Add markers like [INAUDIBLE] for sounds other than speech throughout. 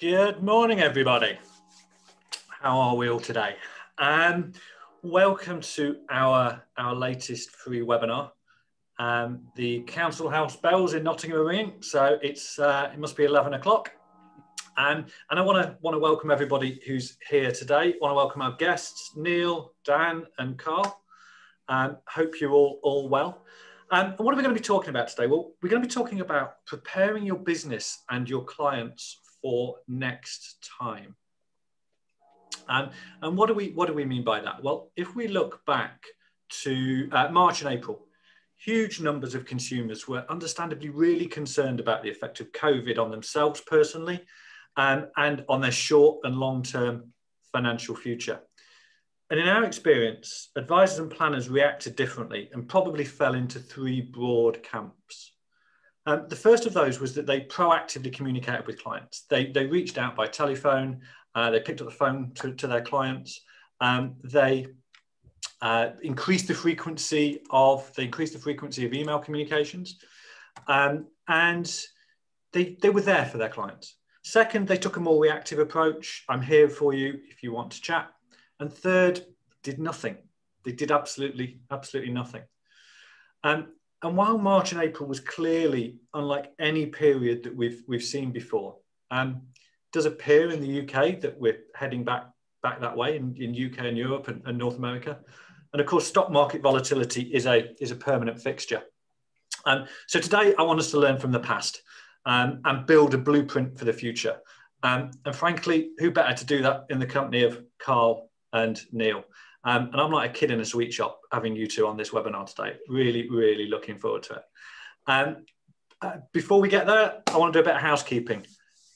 Good morning, everybody. How are we all today? Um, welcome to our, our latest free webinar. Um, the Council House bells in Nottingham are ringing, so it's uh, it must be 11 o'clock. Um, and I want to want to welcome everybody who's here today. want to welcome our guests, Neil, Dan, and Carl. Um, hope you're all all well. Um, and what are we going to be talking about today? Well, we're going to be talking about preparing your business and your clients for next time. Um, and what do we what do we mean by that? Well, if we look back to uh, March and April, huge numbers of consumers were understandably really concerned about the effect of COVID on themselves personally um, and on their short and long term financial future. And in our experience, advisors and planners reacted differently and probably fell into three broad camps. Um, the first of those was that they proactively communicated with clients. They, they reached out by telephone, uh, they picked up the phone to, to their clients, um, they uh, increased the frequency of they increased the frequency of email communications, um, and they, they were there for their clients. Second, they took a more reactive approach. I'm here for you if you want to chat. And third, did nothing. They did absolutely, absolutely nothing. Um, and while March and April was clearly unlike any period that we've we've seen before, um, does appear in the UK that we're heading back back that way in, in UK and Europe and, and North America. And of course, stock market volatility is a is a permanent fixture. Um, so today, I want us to learn from the past um, and build a blueprint for the future. Um, and frankly, who better to do that in the company of Carl and Neil? Um, and I'm like a kid in a sweet shop having you two on this webinar today. Really, really looking forward to it. Um, uh, before we get there, I want to do a bit of housekeeping.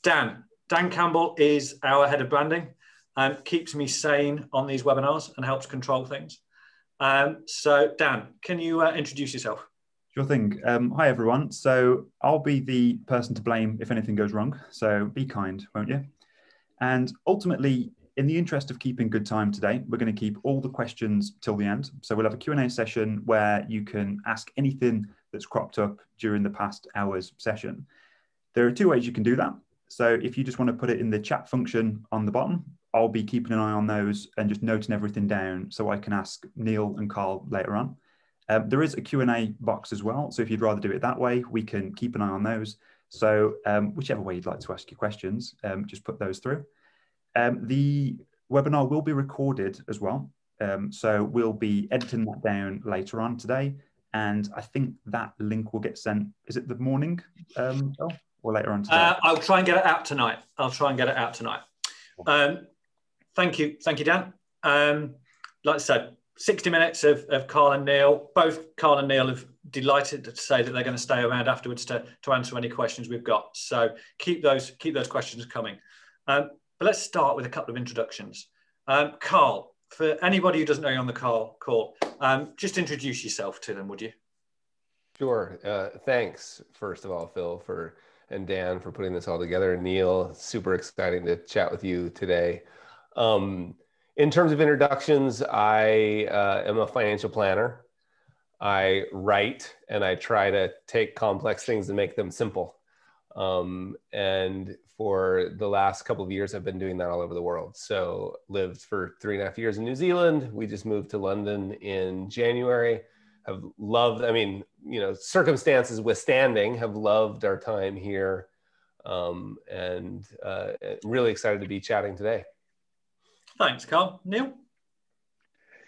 Dan, Dan Campbell is our head of branding and keeps me sane on these webinars and helps control things. Um, so Dan, can you uh, introduce yourself? Sure thing. Um, hi, everyone. So I'll be the person to blame if anything goes wrong. So be kind, won't you? And ultimately, in the interest of keeping good time today, we're going to keep all the questions till the end. So we'll have a Q&A session where you can ask anything that's cropped up during the past hour's session. There are two ways you can do that. So if you just want to put it in the chat function on the bottom, I'll be keeping an eye on those and just noting everything down so I can ask Neil and Carl later on. Um, there is a Q&A box as well. So if you'd rather do it that way, we can keep an eye on those. So um, whichever way you'd like to ask your questions, um, just put those through. Um, the webinar will be recorded as well. Um, so we'll be editing that down later on today. And I think that link will get sent, is it the morning um, or later on today? Uh, I'll try and get it out tonight. I'll try and get it out tonight. Um, thank you. Thank you, Dan. Um, like I said, 60 minutes of, of Carl and Neil. Both Carl and Neil have delighted to say that they're going to stay around afterwards to, to answer any questions we've got. So keep those keep those questions coming. Um, but let's start with a couple of introductions. Um, Carl, for anybody who doesn't know you on the call, call um, just introduce yourself to them, would you? Sure. Uh, thanks, first of all, Phil, for and Dan for putting this all together. Neil, super exciting to chat with you today. Um, in terms of introductions, I uh, am a financial planner. I write and I try to take complex things and make them simple. Um, and for the last couple of years, I've been doing that all over the world. So lived for three and a half years in New Zealand. We just moved to London in January. Have loved, I mean, you know, circumstances withstanding, have loved our time here. Um, and uh, really excited to be chatting today. Thanks, Carl. Neil?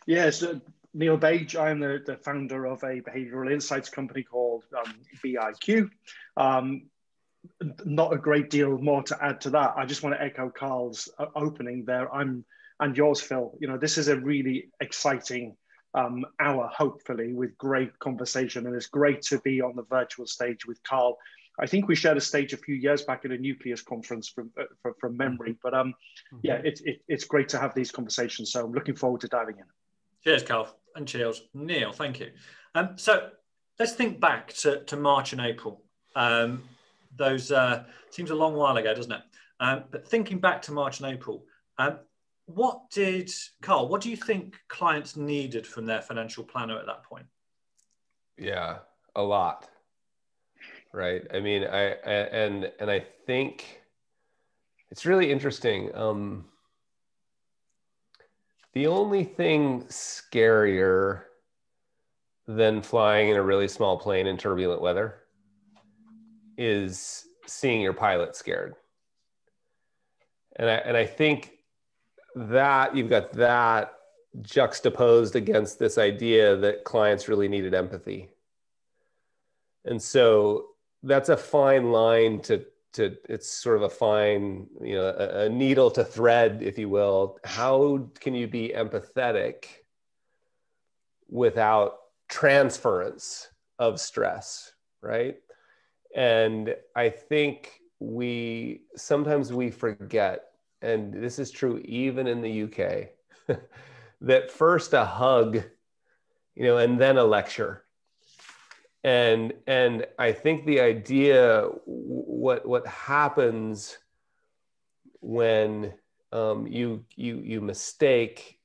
Yes, uh, Neil Bage. I'm the, the founder of a behavioral insights company called um, BIQ. Um, not a great deal more to add to that. I just want to echo Carl's uh, opening there. I'm and yours, Phil. You know, this is a really exciting um, hour, hopefully, with great conversation, and it's great to be on the virtual stage with Carl. I think we shared a stage a few years back at a nucleus conference from uh, from, from memory, but um, mm-hmm. yeah, it's it, it's great to have these conversations. So I'm looking forward to diving in. Cheers, Carl, and cheers, Neil. Thank you. Um, so let's think back to, to March and April. Um, those uh, seems a long while ago, doesn't it? Um, but thinking back to March and April, um, what did Carl? What do you think clients needed from their financial planner at that point? Yeah, a lot. Right. I mean, I, I and and I think it's really interesting. Um, the only thing scarier than flying in a really small plane in turbulent weather is seeing your pilot scared. And I, and I think that you've got that juxtaposed against this idea that clients really needed empathy. And so that's a fine line to to it's sort of a fine you know a, a, needle to thread if you will how can you be empathetic without transference of stress right and i think we sometimes we forget and this is true even in the uk [LAUGHS] that first a hug you know and then a lecture. And and i think the idea what what happens when um, you you you mistake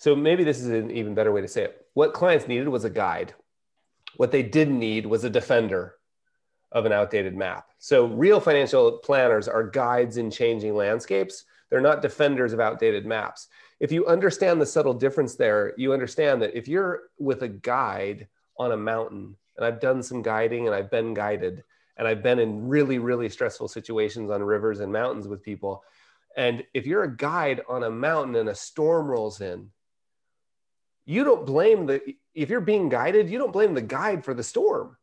so maybe this is an even better way to say it. What clients needed was a guide. What they didn't need was a defender of an outdated map so real financial planners are guides in changing landscapes they're not defenders of outdated maps if you understand the subtle difference there you understand that if you're with a guide on a mountain and I've done some guiding and I've been guided and I've been in really, really stressful situations on rivers and mountains with people. And if you're a guide on a mountain and a storm rolls in, you don't blame the, if you're being guided, you don't blame the guide for the storm.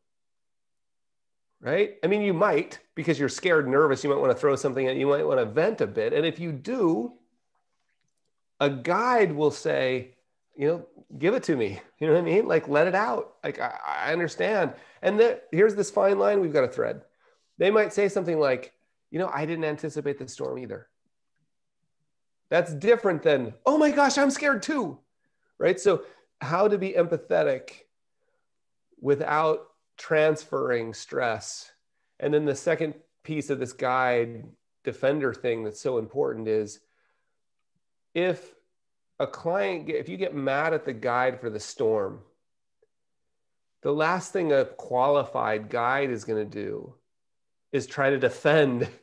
Right? I mean, you might because you're scared, nervous, you might want to throw something and you might want to vent a bit. And if you do, a guide will say, you know, give it to me. [LAUGHS] You know what I mean? Like, let it out. Like, I, I understand. And then here's this fine line we've got to thread. They might say something like, you know, I didn't anticipate the storm either. That's different than, oh my gosh, I'm scared too. Right. So, how to be empathetic without transferring stress. And then the second piece of this guide defender thing that's so important is if a client, if you get mad at the guide for the storm, the last thing a qualified guide is going to do is try to defend. [LAUGHS]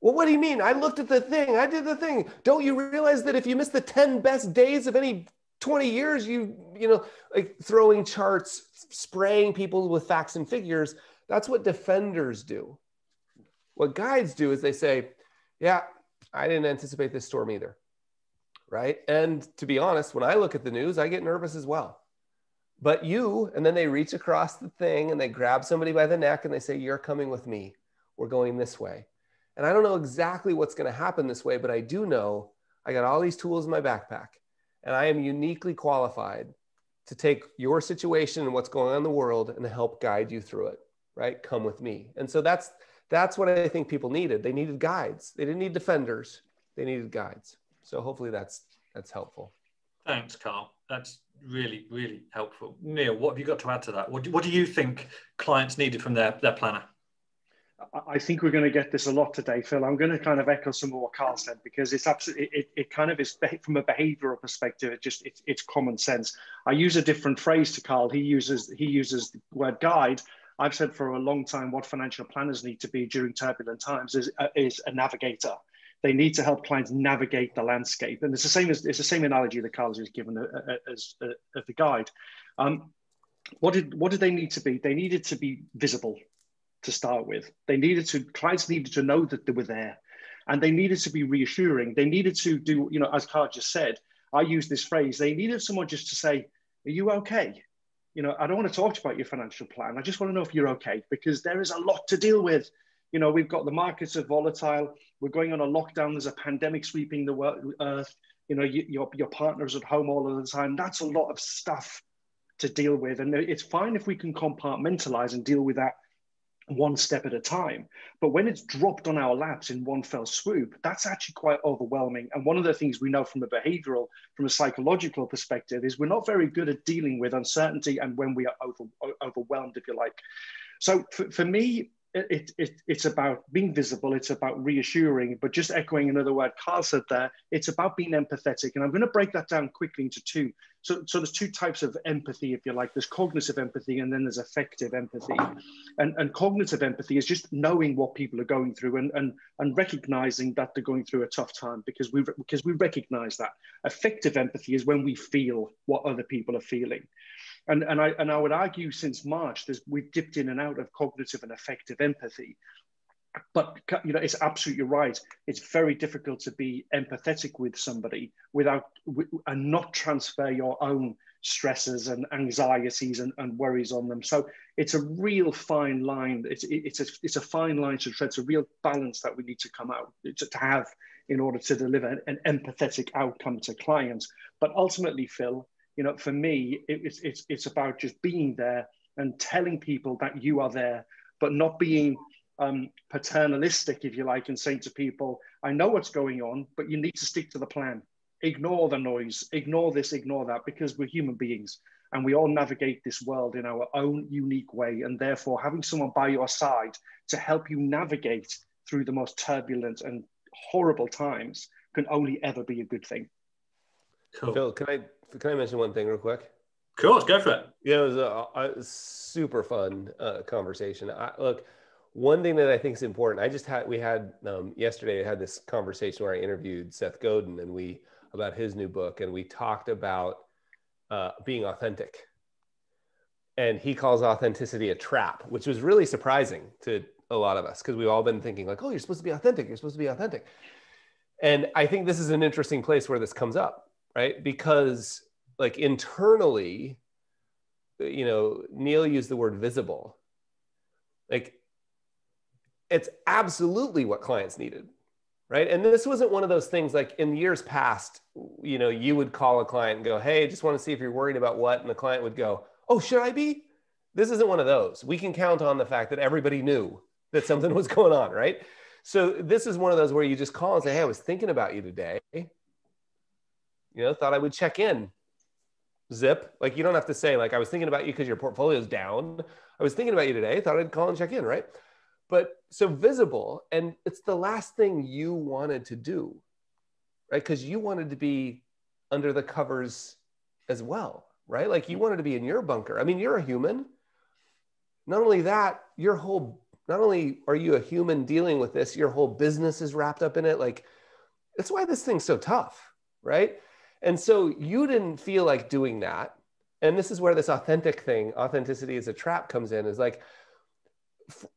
Well, what do you mean? I looked at the thing. I did the thing. Don't you realize that if you miss the 10 best days of any 20 years, you, you know, like throwing charts, spraying people with facts and figures, that's what defenders do. What guides do is they say, yeah, I didn't anticipate this storm either right? And to be honest, when I look at the news, I get nervous as well. But you, and then they reach across the thing and they grab somebody by the neck and they say, You're coming with me. We're going this way. And I don't know exactly what's going to happen this way, but I do know I got all these tools in my backpack and I am uniquely qualified to take your situation and what's going on in the world and help guide you through it, right? Come with me. And so that's that's what I think people needed. They needed guides. They didn't need defenders. They needed guides. So hopefully that's that's helpful. Thanks, Carl. That's really really helpful. Neil, what have you got to add to that? What do, what do you think clients needed from their their planner? I think we're going to get this a lot today, Phil. I'm going to kind of echo some of what Carl said because it's absolutely it, it kind of is from a behavioural perspective. It just it's, it's common sense. I use a different phrase to Carl. He uses he uses the word guide. I've said for a long time what financial planners need to be during turbulent times is uh, is a navigator they need to help clients navigate the landscape. And it's the same as it's the same analogy that Carl has given uh, uh, as, as, uh, as the guide. Um, what did what did they need to be? They needed to be visible to start with. They needed to clients needed to know that they were there, and they needed to be reassuring. They needed to do you know as Carl just said. I use this phrase. They needed someone just to say, "Are you okay?" You know, I don't want to talk about your financial plan. I just want to know if you're okay because there is a lot to deal with you know, we've got the markets are volatile. We're going on a lockdown. There's a pandemic sweeping the world, earth. You know, you, your, your partner's at home all of the time. That's a lot of stuff to deal with. And it's fine if we can compartmentalize and deal with that one step at a time. But when it's dropped on our laps in one fell swoop, that's actually quite overwhelming. And one of the things we know from a behavioral, from a psychological perspective, is we're not very good at dealing with uncertainty and when we are over, overwhelmed, if you like. So for, for me, it, it, it's about being visible, it's about reassuring, but just echoing another word Carl said there, it's about being empathetic. And I'm going to break that down quickly into two. So, so there's two types of empathy, if you like. There's cognitive empathy and then there's affective empathy. And, and cognitive empathy is just knowing what people are going through and, and, and recognizing that they're going through a tough time because we, because we recognize that. Affective empathy is when we feel what other people are feeling. And, and, I, and I would argue since March, we've dipped in and out of cognitive and affective empathy. But you know, it's absolutely right. It's very difficult to be empathetic with somebody without and not transfer your own stresses and anxieties and, and worries on them. So it's a real fine line. It's it's a it's a fine line to tread. It's a real balance that we need to come out to, to have in order to deliver an empathetic outcome to clients. But ultimately, Phil, you know, for me, it, it's, it's, it's about just being there and telling people that you are there, but not being um, paternalistic, if you like, and saying to people, I know what's going on, but you need to stick to the plan. Ignore the noise, ignore this, ignore that, because we're human beings and we all navigate this world in our own unique way. And therefore, having someone by your side to help you navigate through the most turbulent and horrible times can only ever be a good thing. Cool. Phil, can I can I mention one thing real quick? Of course, go for it. Yeah, it was a, a super fun uh, conversation. I, look, one thing that I think is important. I just had we had um, yesterday. I had this conversation where I interviewed Seth Godin and we about his new book, and we talked about uh, being authentic. And he calls authenticity a trap, which was really surprising to a lot of us because we've all been thinking like, "Oh, you're supposed to be authentic. You're supposed to be authentic." And I think this is an interesting place where this comes up right? Because like internally, you know, Neil used the word visible. Like it's absolutely what clients needed, right? And this wasn't one of those things like in years past, you know, you would call a client and go, "Hey, I just want to see if you're worried about what," and the client would go, "Oh, should I be?" This isn't one of those. We can count on the fact that everybody knew that something [LAUGHS] was going on, right? So this is one of those where you just call and say, "Hey, I was thinking about you today you know, thought I would check in. Zip. Like you don't have to say, like, I was thinking about you because your portfolio's down. I was thinking about you today. Thought I'd call and check in, right? But so visible, and it's the last thing you wanted to do, right? Because you wanted to be under the covers as well, right? Like you wanted to be in your bunker. I mean, you're a human. Not only that, your whole not only are you a human dealing with this, your whole business is wrapped up in it. Like that's why this thing's so tough, right? And so you didn't feel like doing that. And this is where this authentic thing, authenticity is a trap comes in is like,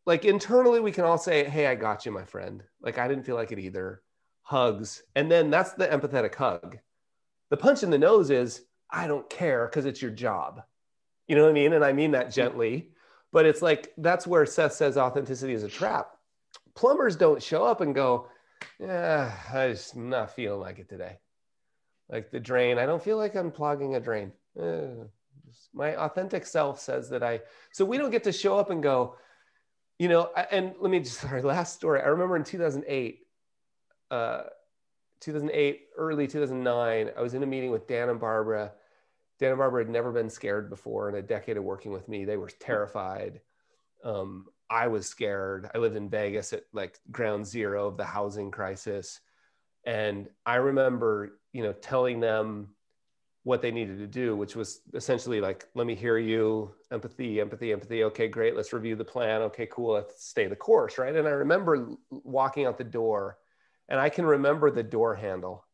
like internally we can all say, Hey, I got you, my friend. Like I didn't feel like it either. Hugs. And then that's the empathetic hug. The punch in the nose is, I don't care because it's your job. You know what I mean? And I mean that gently, but it's like that's where Seth says authenticity is a trap. Plumbers don't show up and go, Yeah, I just not feeling like it today like the drain. I don't feel like I'm clogging a drain. Uh, my authentic self says that I. So we don't get to show up and go, you know. And let me just [LAUGHS] sorry. Last story. I remember in 2008, uh, 2008, early 2009. I was in a meeting with Dan and Barbara. Dan and Barbara had never been scared before in a decade of working with me. They were terrified. Um, I was scared. I lived in Vegas at like ground zero of the housing crisis. And I remember you know telling them what they needed to do which was essentially like let me hear you empathy empathy empathy. Okay great. Let's review the plan. Okay cool. Let's stay the course right? And i remember walking out the door and i can remember the door handle.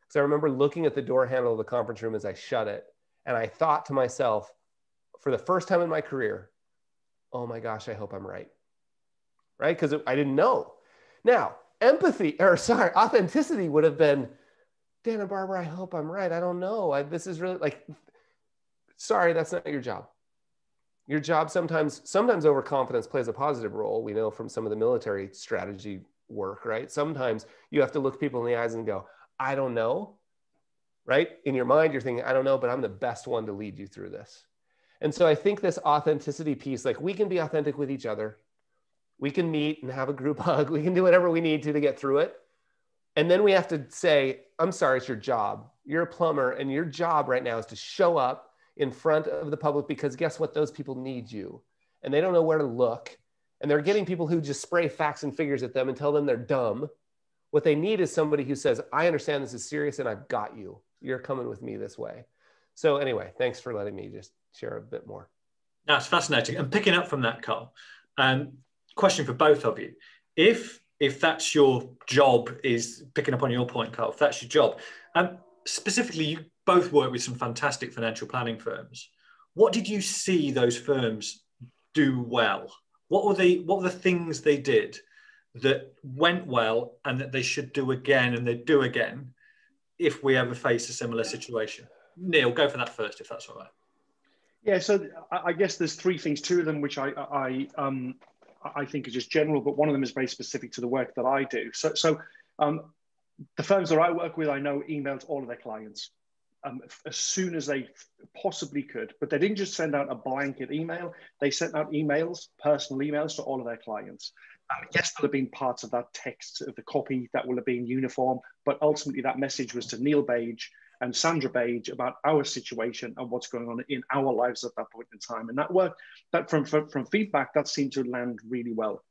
Because i remember looking at the door handle of the conference room as i shut it and i thought to myself for the first time in my career oh my gosh i hope i'm right. Right? Because i didn't know. Now empathy or sorry authenticity would have been Dan and Barbara, I hope I'm right. I don't know. I, this is really like, sorry, that's not your job. Your job sometimes, sometimes overconfidence plays a positive role. We know from some of the military strategy work, right? Sometimes you have to look people in the eyes and go, I don't know, right? In your mind, you're thinking, I don't know, but I'm the best one to lead you through this. And so I think this authenticity piece, like we can be authentic with each other. We can meet and have a group [LAUGHS] hug. We can do whatever we need to to get through it. And then we have to say, I'm sorry, it's your job. You're a plumber, and your job right now is to show up in front of the public because guess what? Those people need you and they don't know where to look. and they're getting people who just spray facts and figures at them and tell them they're dumb. What they need is somebody who says, I understand this is serious and I've got you. You're coming with me this way. So, anyway, thanks for letting me just share a bit more. That's fascinating. And picking up from that, Carl, um, question for both of you. If if that's your job, is picking up on your point, Carl, if that's your job, um, specifically, you both work with some fantastic financial planning firms. What did you see those firms do well? What were the what were the things they did that went well and that they should do again and they do again if we ever face a similar situation? Neil, go for that first, if that's all right. Yeah, so I guess there's three things. Two of them which I I um, I think are just general, but one of them is very specific to the work that I do. So so um, the firms that I work with, I know emailed all of their clients um, as soon as they possibly could. But they didn't just send out a blanket email, they sent out emails, personal emails to all of their clients. Um, yes, there'll have been parts of that text of the copy that will have been uniform, but ultimately that message was to Neil Bage and Sandra Bage about our situation and what's going on in our lives at that point in time. And that worked, that from, from, from feedback, that seemed to land really well.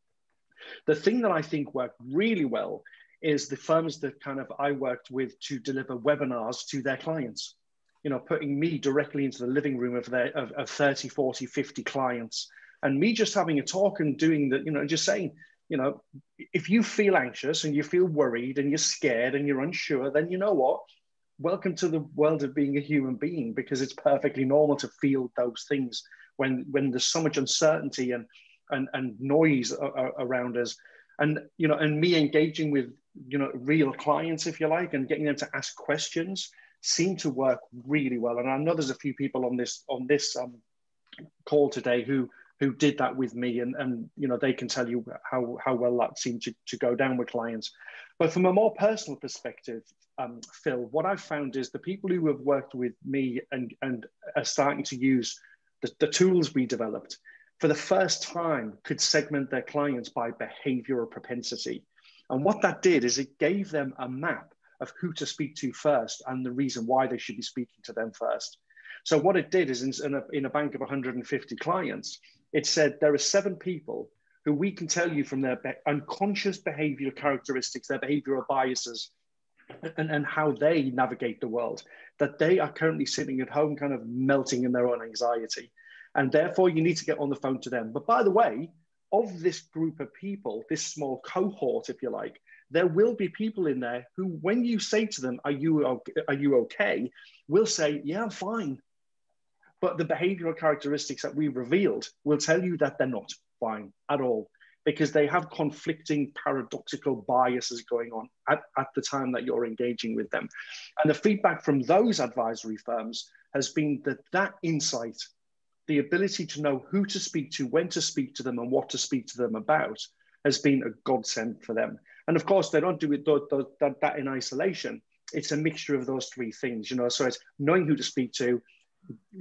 The thing that I think worked really well is the firms that kind of I worked with to deliver webinars to their clients. You know, putting me directly into the living room of their of, of 30, 40, 50 clients. And me just having a talk and doing that, you know, just saying, you know, if you feel anxious and you feel worried and you're scared and you're unsure, then you know what? Welcome to the world of being a human being because it's perfectly normal to feel those things when when there's so much uncertainty and and, and noise around us. And you know and me engaging with you know real clients if you like and getting them to ask questions seem to work really well. And i know there's a few people on this on this um, call today who who did that with me and and you know they can tell you how how well that seemed to, to go down with clients. But from a more personal perspective um, phil what i've found is the people who have worked with me and and are starting to use the, the tools we developed for the first time could segment their clients by behavior or propensity and what that did is it gave them a map of who to speak to first and the reason why they should be speaking to them first. So what it did is in, a, in a bank of 150 clients, it said there are seven people who we can tell you from their be- unconscious behavioral characteristics, their behavioral biases, and, and how they navigate the world, that they are currently sitting at home kind of melting in their own anxiety. And therefore, you need to get on the phone to them. But by the way, of this group of people, this small cohort, if you like, there will be people in there who, when you say to them, "Are you are you okay?" will say, "Yeah, I'm fine," but the behavioral characteristics that we revealed will tell you that they're not fine at all because they have conflicting paradoxical biases going on at, at the time that you're engaging with them. And the feedback from those advisory firms has been that that insight the ability to know who to speak to, when to speak to them, and what to speak to them about has been a godsend for them. And of course, they don't do it that, that in isolation. It's a mixture of those three things, you know. So it's knowing who to speak to,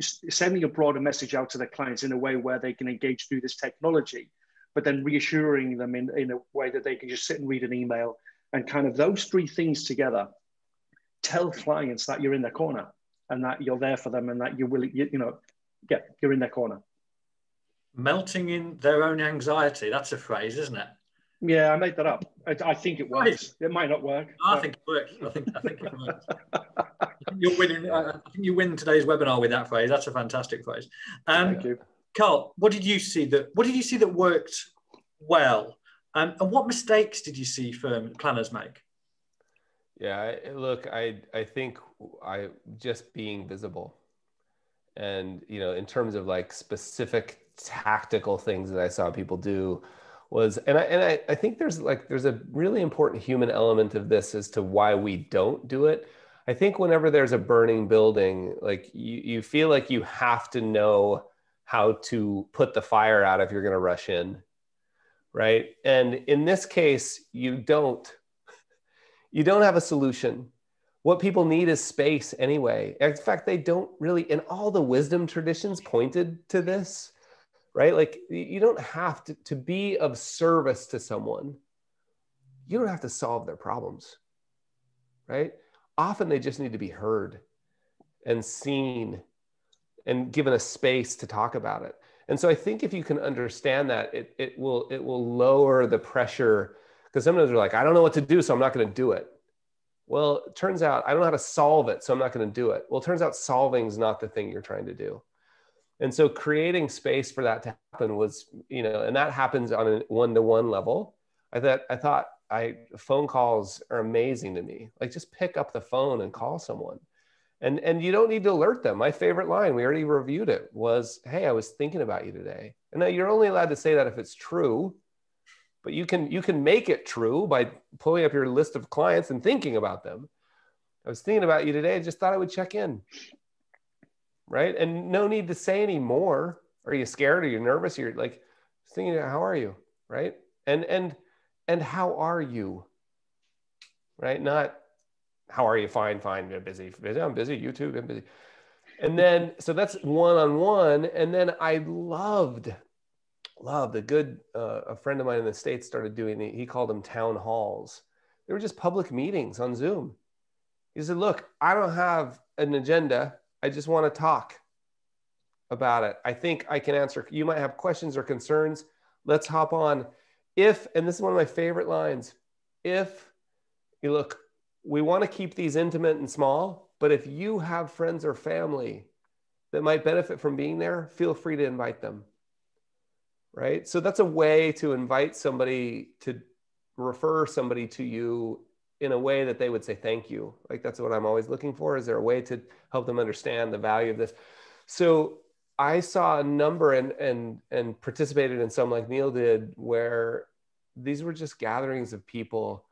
sending a broader message out to their clients in a way where they can engage through this technology, but then reassuring them in, in a way that they can just sit and read an email and kind of those three things together tell clients that you're in their corner and that you're there for them and that you're willing, you, you know, yeah, you're in their corner. Melting in their own anxiety. That's a phrase, isn't it? Yeah, I made that up. I, I think it works. It might not work. I but... think it works. I think I think it works. You're winning. I think you win today's webinar with that phrase. That's a fantastic phrase. Um, Thank you, Carl. What did you see that? What did you see that worked well? Um, and what mistakes did you see firm planners make? Yeah, look, I I think I just being visible and you know in terms of like specific tactical things that i saw people do was and i and I, I think there's like there's a really important human element of this as to why we don't do it i think whenever there's a burning building like you, you feel like you have to know how to put the fire out if you're going to rush in right and in this case you don't you don't have a solution what people need is space anyway. In fact, they don't really, and all the wisdom traditions pointed to this, right? Like you don't have to, to be of service to someone. You don't have to solve their problems, right? Often they just need to be heard and seen and given a space to talk about it. And so I think if you can understand that, it, it will it will lower the pressure because sometimes they're like, I don't know what to do, so I'm not going to do it. Well, it turns out I don't know how to solve it, so I'm not going to do it. Well, it turns out solving is not the thing you're trying to do. And so creating space for that to happen was, you know, and that happens on a one-to-one level. I thought I thought I phone calls are amazing to me. Like just pick up the phone and call someone. And and you don't need to alert them. My favorite line, we already reviewed it, was, "Hey, I was thinking about you today." And now you're only allowed to say that if it's true, but you can you can make it true by pulling up your list of clients and thinking about them. I was thinking about you today. I just thought I would check in. Right? And no need to say any more. Are you scared? Are you nervous? You're like thinking, how are you? Right? And and and how are you? Right? Not how are you? Fine, fine. I'm busy. busy. I'm busy. YouTube. I'm busy. And then, so that's one on one. And then I loved, loved a good, uh, a friend of mine in the States started doing, the, he called them town halls. They were just public meetings on Zoom. He said, Look, I don't have an agenda. I just want to talk about it. I think I can answer. You might have questions or concerns. Let's hop on if, and this is one of my favorite lines, if you look, we want to keep these intimate and small, but if you have friends or family that might benefit from being there, feel free to invite them. Right. So that's a way to invite somebody to refer somebody to you in a way that they would say thank you. Like that's what I'm always looking for. Is there a way to help them understand the value of this? So I saw a number and and and participated in some like Neil did, where these were just gatherings of people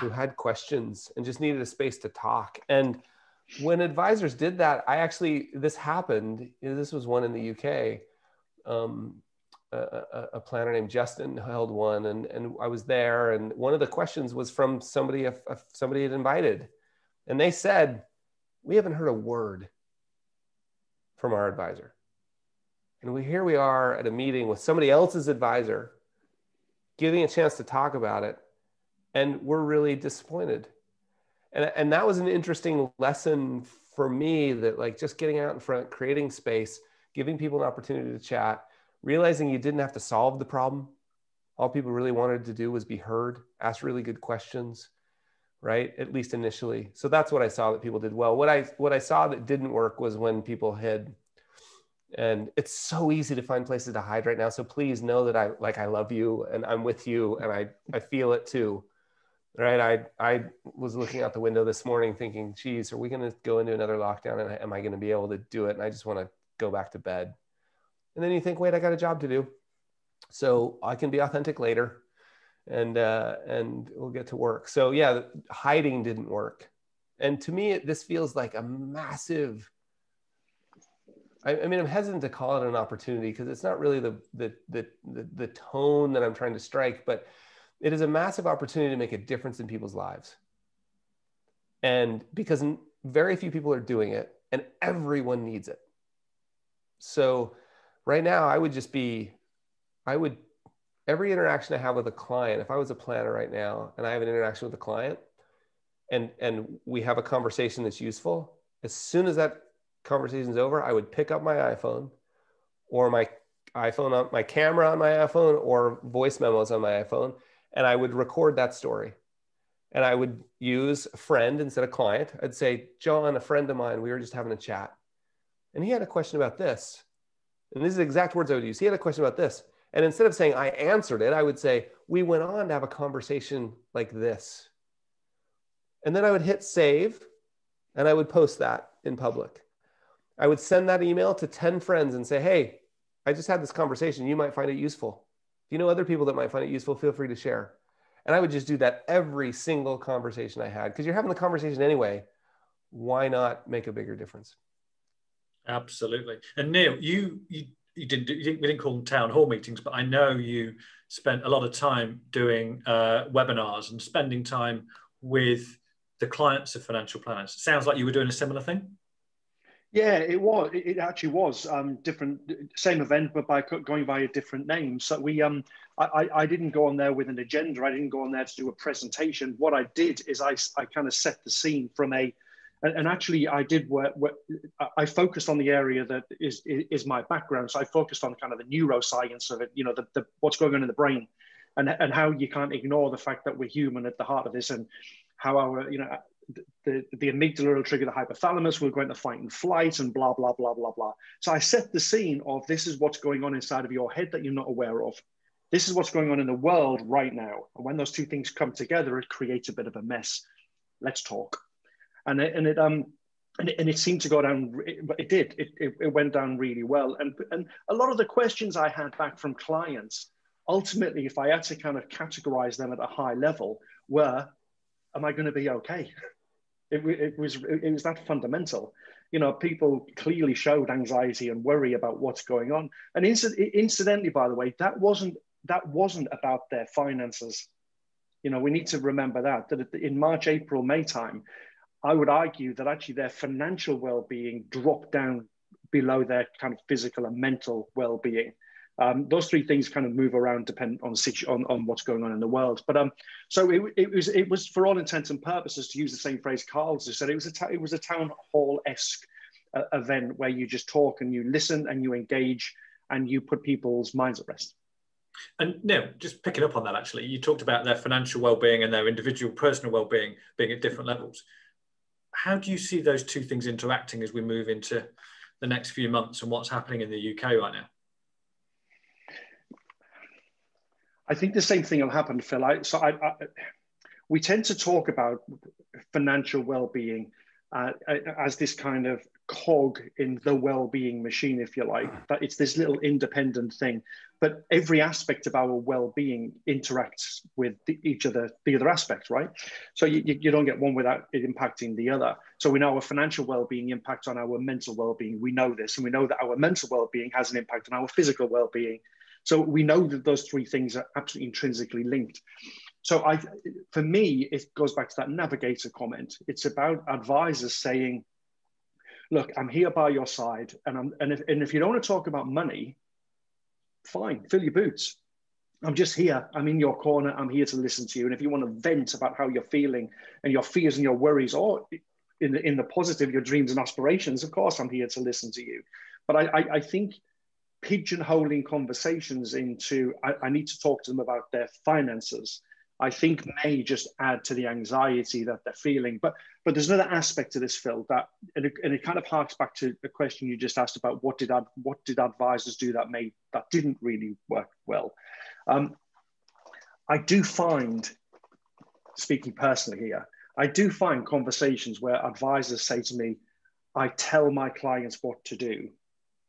who had questions and just needed a space to talk. And when advisors did that, I actually this happened. This was one in the UK. Um, a, a, planner named Justin held one, and and I was there. And one of the questions was from somebody if, somebody had invited, and they said, "We haven't heard a word from our advisor." And we, here we are at a meeting with somebody else's advisor, giving a chance to talk about it. And we're really disappointed. And, and that was an interesting lesson for me that, like, just getting out in front, creating space, giving people an opportunity to chat, realizing you didn't have to solve the problem. All people really wanted to do was be heard, ask really good questions, right? At least initially. So that's what I saw that people did well. What I what I saw that didn't work was when people hid. and it's so easy to find places to hide right now so please know that i like i love you and i'm with you and i i feel it too right? I i was looking out the window this morning thinking geez are we going to go into another lockdown? And am i going to be able to do it? And i just want to go back to bed. And then you think wait i got a job to do. So i can be authentic later and uh, and we'll get to work. So yeah hiding didn't work. And to me this feels like a massive I, I mean, I'm hesitant to call it an opportunity because it's not really the, the, the, the, the tone that I'm trying to strike, but it is a massive opportunity to make a difference in people's lives. And because very few people are doing it and everyone needs it. So right now I would just be, I would, every interaction I have with a client, if I was a planner right now and I have an interaction with a client and, and we have a conversation that's useful, as soon as that conversation's over, I would pick up my iPhone or my iPhone on my camera on my iPhone or voice memos on my iPhone, and I would record that story. And I would use a friend instead of client. I'd say, John, a friend of mine, we were just having a chat. And he had a question about this. And these are the exact words I would use. He had a question about this. And instead of saying I answered it, I would say, we went on to have a conversation like this. And then I would hit save and I would post that in public. I would send that email to 10 friends and say, hey, I just had this conversation. You might find it useful. You know other people that might find it useful, feel free to share. And I would just do that every single conversation I had because you're having the conversation anyway. Why not make a bigger difference? Absolutely. And Neil, you you you didn't, you didn't we didn't call them town hall meetings, but I know you spent a lot of time doing uh, webinars and spending time with the clients of financial planners. Sounds like you were doing a similar thing. Yeah, it was. It actually was um, different, same event, but by going by a different name. So we, um, I, I didn't go on there with an agenda. I didn't go on there to do a presentation. What I did is I, I kind of set the scene from a, And, actually, I did work, work, I focused on the area that is, is my background. So I focused on kind of the neuroscience of it, you know, the, the, what's going on in the brain and, and how you can't ignore the fact that we're human at the heart of this and how our, you know, the, the amygdala will trigger the hypothalamus, we'll go into fight and flight and blah, blah, blah, blah, blah. So I set the scene of this is what's going on inside of your head that you're not aware of. This is what's going on in the world right now. And when those two things come together, it creates a bit of a mess. Let's talk. And it, and it, um, and it, and it seemed to go down, it, it did, it, it, it went down really well. And, and a lot of the questions I had back from clients, ultimately, if I had to kind of categorize them at a high level, were, am I going to be okay? It, it was it was that fundamental. You know, people clearly showed anxiety and worry about what's going on. And incidentally, by the way, that wasn't that wasn't about their finances. You know, we need to remember that that in March, April, May time, I would argue that actually their financial well-being dropped down below their kind of physical and mental well-being. Um, those three things kind of move around depending on, on, on what's going on in the world. But um, so it, it, was it was for all intents and purposes to use the same phrase Carl just said. It was a it was a town hall esque uh, event where you just talk and you listen and you engage and you put people's minds at rest. And no, just picking up on that, actually, you talked about their financial well-being and their individual personal well-being being at different levels. How do you see those two things interacting as we move into the next few months and what's happening in the UK right now? I think the same thing will happen, Phil. I, so I, I, we tend to talk about financial well-being uh, as this kind of cog in the well-being machine, if you like. But it's this little independent thing. But every aspect of our well-being interacts with the, each other, the, the other aspects, right? So you, you don't get one without it impacting the other. So we know our financial well-being impacts on our mental well-being. We know this, and we know that our mental well-being has an impact on our physical well-being. So we know that those three things are absolutely intrinsically linked. So I, for me, it goes back to that navigator comment. It's about advisors saying, look, I'm here by your side. And, I'm, and, if, and if you don't want to talk about money, fine, fill your boots. I'm just here. I'm in your corner. I'm here to listen to you. And if you want to vent about how you're feeling and your fears and your worries, or in the, in the positive, your dreams and aspirations, of course, I'm here to listen to you. But I, I, I think pigeonholing conversations into I, I, need to talk to them about their finances. I think may just add to the anxiety that they're feeling. But but there's another aspect to this phil that and it, and it kind of harks back to the question you just asked about what did what did advisors do that made that didn't really work well? Um, i do find speaking personally here i do find conversations where advisors say to me i tell my clients what to do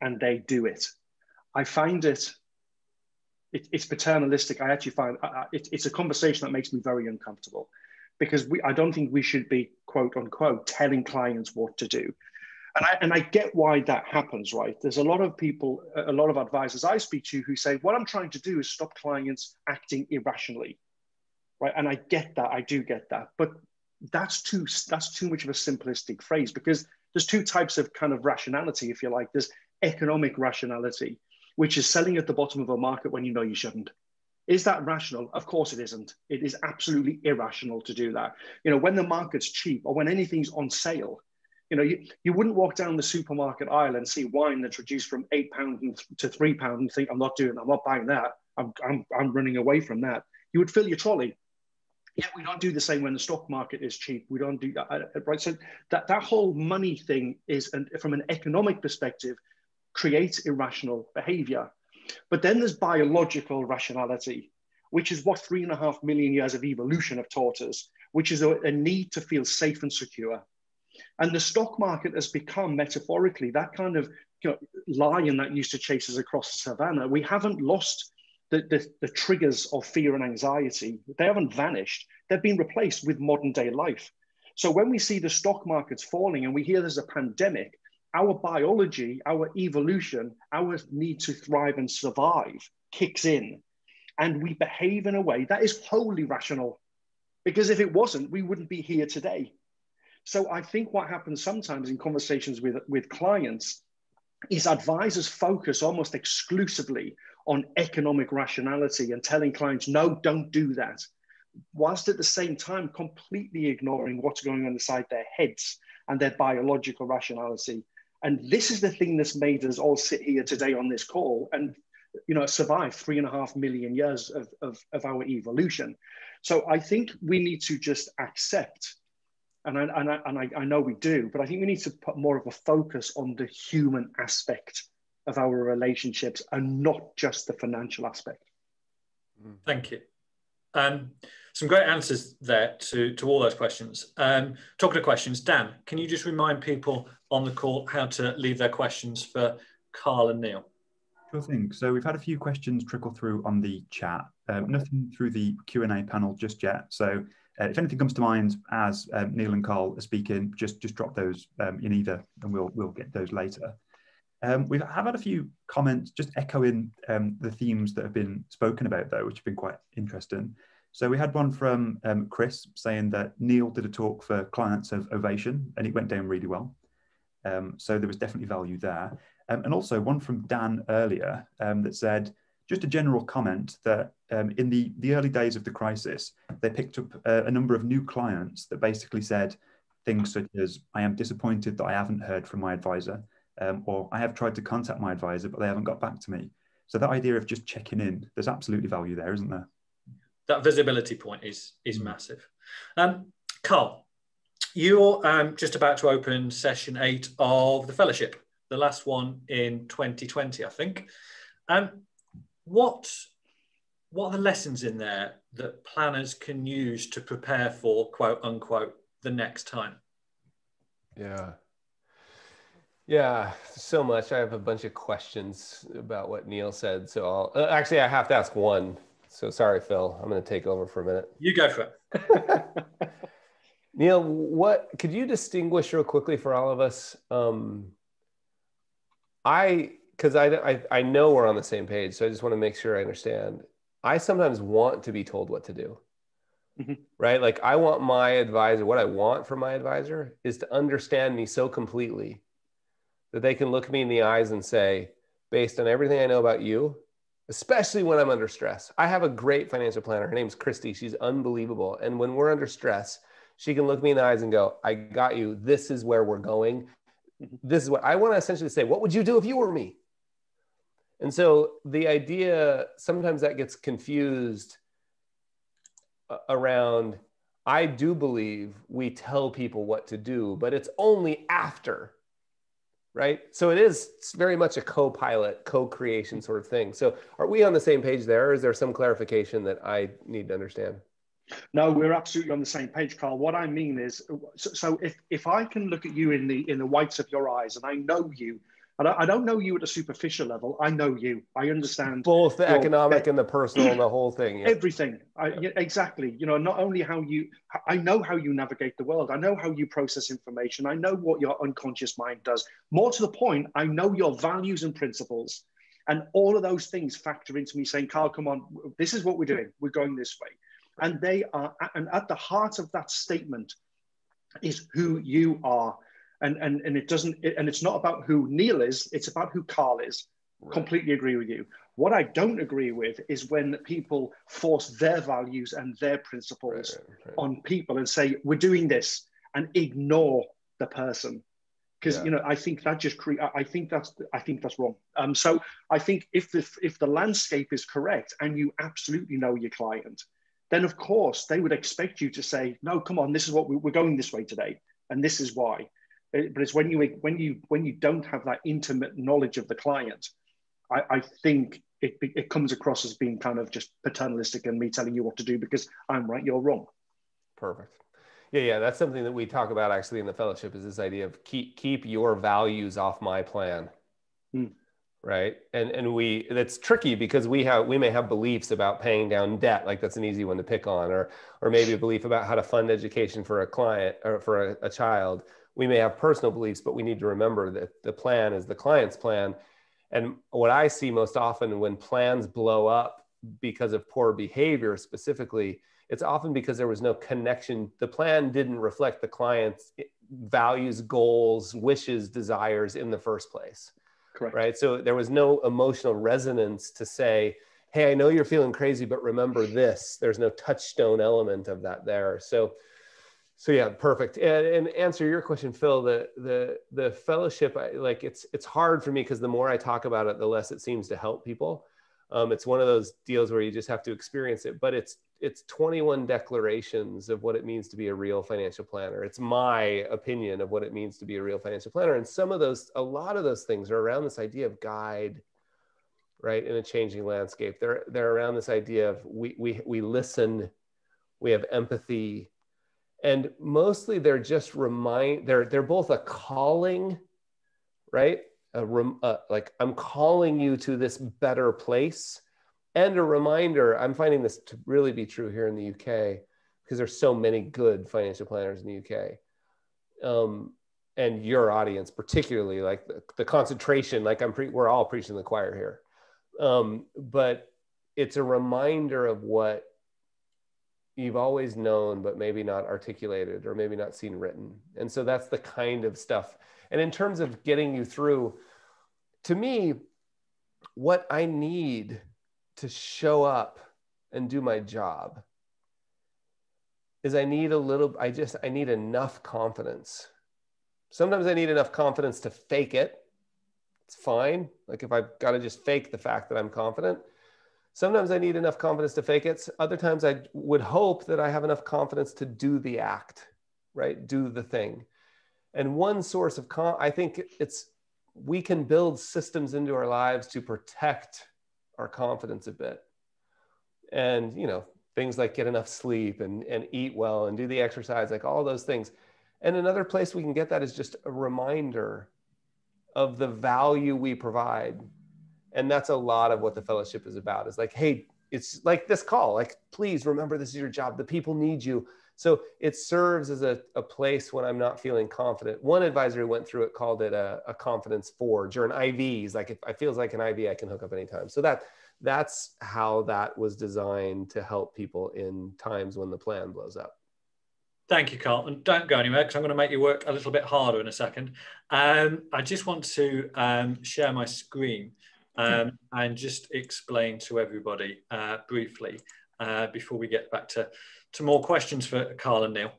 and they do it I find it, it it's paternalistic. I actually find it, it's a conversation that makes me very uncomfortable because we, I don't think we should be quote unquote telling clients what to do. And I, and I get why that happens, right? There's a lot of people, a lot of advisors I speak to who say, what I'm trying to do is stop clients acting irrationally, right? And I get that, I do get that, but that's too that's too much of a simplistic phrase because there's two types of kind of rationality, if you like. There's economic rationality, which is selling at the bottom of a market when you know you shouldn't. Is that rational? Of course it isn't. It is absolutely irrational to do that. You know, when the market's cheap or when anything's on sale, you know, you, you wouldn't walk down the supermarket aisle and see wine that's reduced from eight pound to three pound and think, I'm not doing, I'm not buying that. I'm, I'm, I'm running away from that. You would fill your trolley. Yeah, we don't do the same when the stock market is cheap. We don't do that, uh, right? So that, that whole money thing is, and from an economic perspective, creates irrational behavior. But then there's biological rationality, which is what three and a half million years of evolution have taught us, which is a, a need to feel safe and secure. And the stock market has become metaphorically that kind of you know, lion that used to chase us across the savannah. We haven't lost the, the, the, triggers of fear and anxiety. They haven't vanished. They've been replaced with modern day life. So when we see the stock markets falling and we hear there's a pandemic, our biology, our evolution, our need to thrive and survive kicks in. And we behave in a way that is wholly rational. Because if it wasn't, we wouldn't be here today. So I think what happens sometimes in conversations with, with clients is advisors focus almost exclusively on economic rationality and telling clients, no, don't do that. Whilst at the same time completely ignoring what's going on inside their heads and their biological rationality. And this is the thing that's made us all sit here today on this call and you know survive three and a half million years of, of, of our evolution. So I think we need to just accept, and I, and, I, and I, I know we do, but I think we need to put more of a focus on the human aspect of our relationships and not just the financial aspect. Thank you. Um, some great answers there to, to all those questions. Um, talking of questions, Dan, can you just remind people on the call how to leave their questions for Carl and Neil? Sure thing. So we've had a few questions trickle through on the chat. Um, nothing through the Q&A panel just yet. So uh, if anything comes to mind as um, Neil and Carl are speaking, just just drop those um, in either, and we'll we'll get those later. Um, we have had a few comments just echoing um, the themes that have been spoken about, though, which have been quite interesting. So we had one from um, Chris saying that Neil did a talk for clients of Ovation and it went down really well. Um, so there was definitely value there. Um, and also one from Dan earlier um, that said, just a general comment that in the, the early days of the crisis, they picked up a, a number of new clients that basically said things such as, I am disappointed that I haven't heard from my advisor um, or I have tried to contact my advisor, but they haven't got back to me. So that idea of just checking in, there's absolutely value there, isn't there? That visibility point is is mm. massive. Um, Carl, you're um, just about to open session eight of the fellowship, the last one in 2020, I think. Um, what what are the lessons in there that planners can use to prepare for quote unquote the next time? Yeah. Yeah, so much. I have a bunch of questions about what Neil said. So I'll uh, actually, I have to ask one. So sorry, Phil. I'm going to take over for a minute. You go for it. [LAUGHS] Neil, what could you distinguish real quickly for all of us? Um, I, because I, I, I know we're on the same page, so I just want to make sure I understand. I sometimes want to be told what to do. Mm-hmm. Right? Like, I want my advisor, what I want from my advisor is to understand me so completely that they can look me in the eyes and say, based on everything I know about you, especially when I'm under stress. I have a great financial planner. Her name's Christy. She's unbelievable. And when we're under stress, she can look me in the eyes and go, I got you. This is where we're going. This is what I want to essentially say. What would you do if you were me? And so the idea sometimes that gets confused uh, around I do believe we tell people what to do, but it's only after right? So it is very much a co-pilot, co-creation sort of thing. So are we on the same page there? Or is there some clarification that I need to understand? No, we're absolutely on the same page, Carl. What I mean is, so, so if if I can look at you in the in the whites of your eyes, and I know you, and I, I don't know you at a superficial level. I know you. I understand both the your, economic and the personal and the whole [CLEARS THROAT] thing. Yeah. Everything. I, yeah, exactly. You know, not only how you, I know how you navigate the world. I know how you process information. I know what your unconscious mind does. More to the point, I know your values and principles. And all of those things factor into me saying, Carl, come on, this is what we're doing. We're going this way. And they are, and at the heart of that statement is who you are and and and it doesn't it, and it's not about who Neil is it's about who Carl is right. completely agree with you what I don't agree with is when people force their values and their principles right, right, on people and say we're doing this and ignore the person because yeah. you know I think that just cre- I think that's I think that's wrong. Um, so I think if the if the landscape is correct and you absolutely know your client, then of course they would expect you to say, no, come on, this is what we, we're going this way today, and this is why but it's when you when you when you don't have that intimate knowledge of the client i, I think it, it comes across as being kind of just paternalistic and me telling you what to do because i'm right you're wrong. Perfect. Yeah yeah that's something that we talk about actually in the fellowship is this idea of keep keep your values off my plan. Hmm. right? And and we that's tricky because we have we may have beliefs about paying down debt like that's an easy one to pick on or or maybe a belief about how to fund education for a client or for a, a child we may have personal beliefs, but we need to remember that the plan is the client's plan. And what I see most often when plans blow up because of poor behavior specifically, it's often because there was no connection. The plan didn't reflect the client's values, goals, wishes, desires in the first place. Correct. Right. So there was no emotional resonance to say, hey, I know you're feeling crazy, but remember this. There's no touchstone element of that there. So so yeah, perfect. And, and answer your question, Phil. The the the fellowship, I, like it's it's hard for me because the more I talk about it, the less it seems to help people. Um, it's one of those deals where you just have to experience it. But it's it's 21 declarations of what it means to be a real financial planner. It's my opinion of what it means to be a real financial planner. And some of those, a lot of those things are around this idea of guide, right, in a changing landscape. They're they're around this idea of we we we listen, we have empathy and mostly they're just remind they're they're both a calling right? A rem, uh, like i'm calling you to this better place. And a reminder i'm finding this to really be true here in the uk because there's so many good financial planners in the uk um, and your audience particularly like the, the concentration like i'm pre- we're all preaching the choir here. Um, but it's a reminder of what you've always known but maybe not articulated or maybe not seen written. And so that's the kind of stuff. And in terms of getting you through to me what i need to show up and do my job is i need a little i just i need enough confidence. Sometimes i need enough confidence to fake it. It's fine. Like if i've got to just fake the fact that i'm confident Sometimes I need enough confidence to fake it. Other times I would hope that I have enough confidence to do the act, right? Do the thing. And one source of, con- I think it's, we can build systems into our lives to protect our confidence a bit. And, you know, things like get enough sleep and, and eat well and do the exercise, like all those things. And another place we can get that is just a reminder of the value we provide and that's a lot of what the fellowship is about is like hey it's like this call like please remember this is your job. The people need you. So it serves as a, a place when i'm not feeling confident. One advisor went through it called it a, a confidence forge or an iv ivs like if it feels like an iv i can hook up anytime. So that that's how that was designed to help people in times when the plan blows up. Thank you, Carl. And don't go anywhere because I'm going to make you work a little bit harder in a second. Um, I just want to um, share my screen um, and just explain to everybody uh, briefly uh, before we get back to, to more questions for Carl and Neil.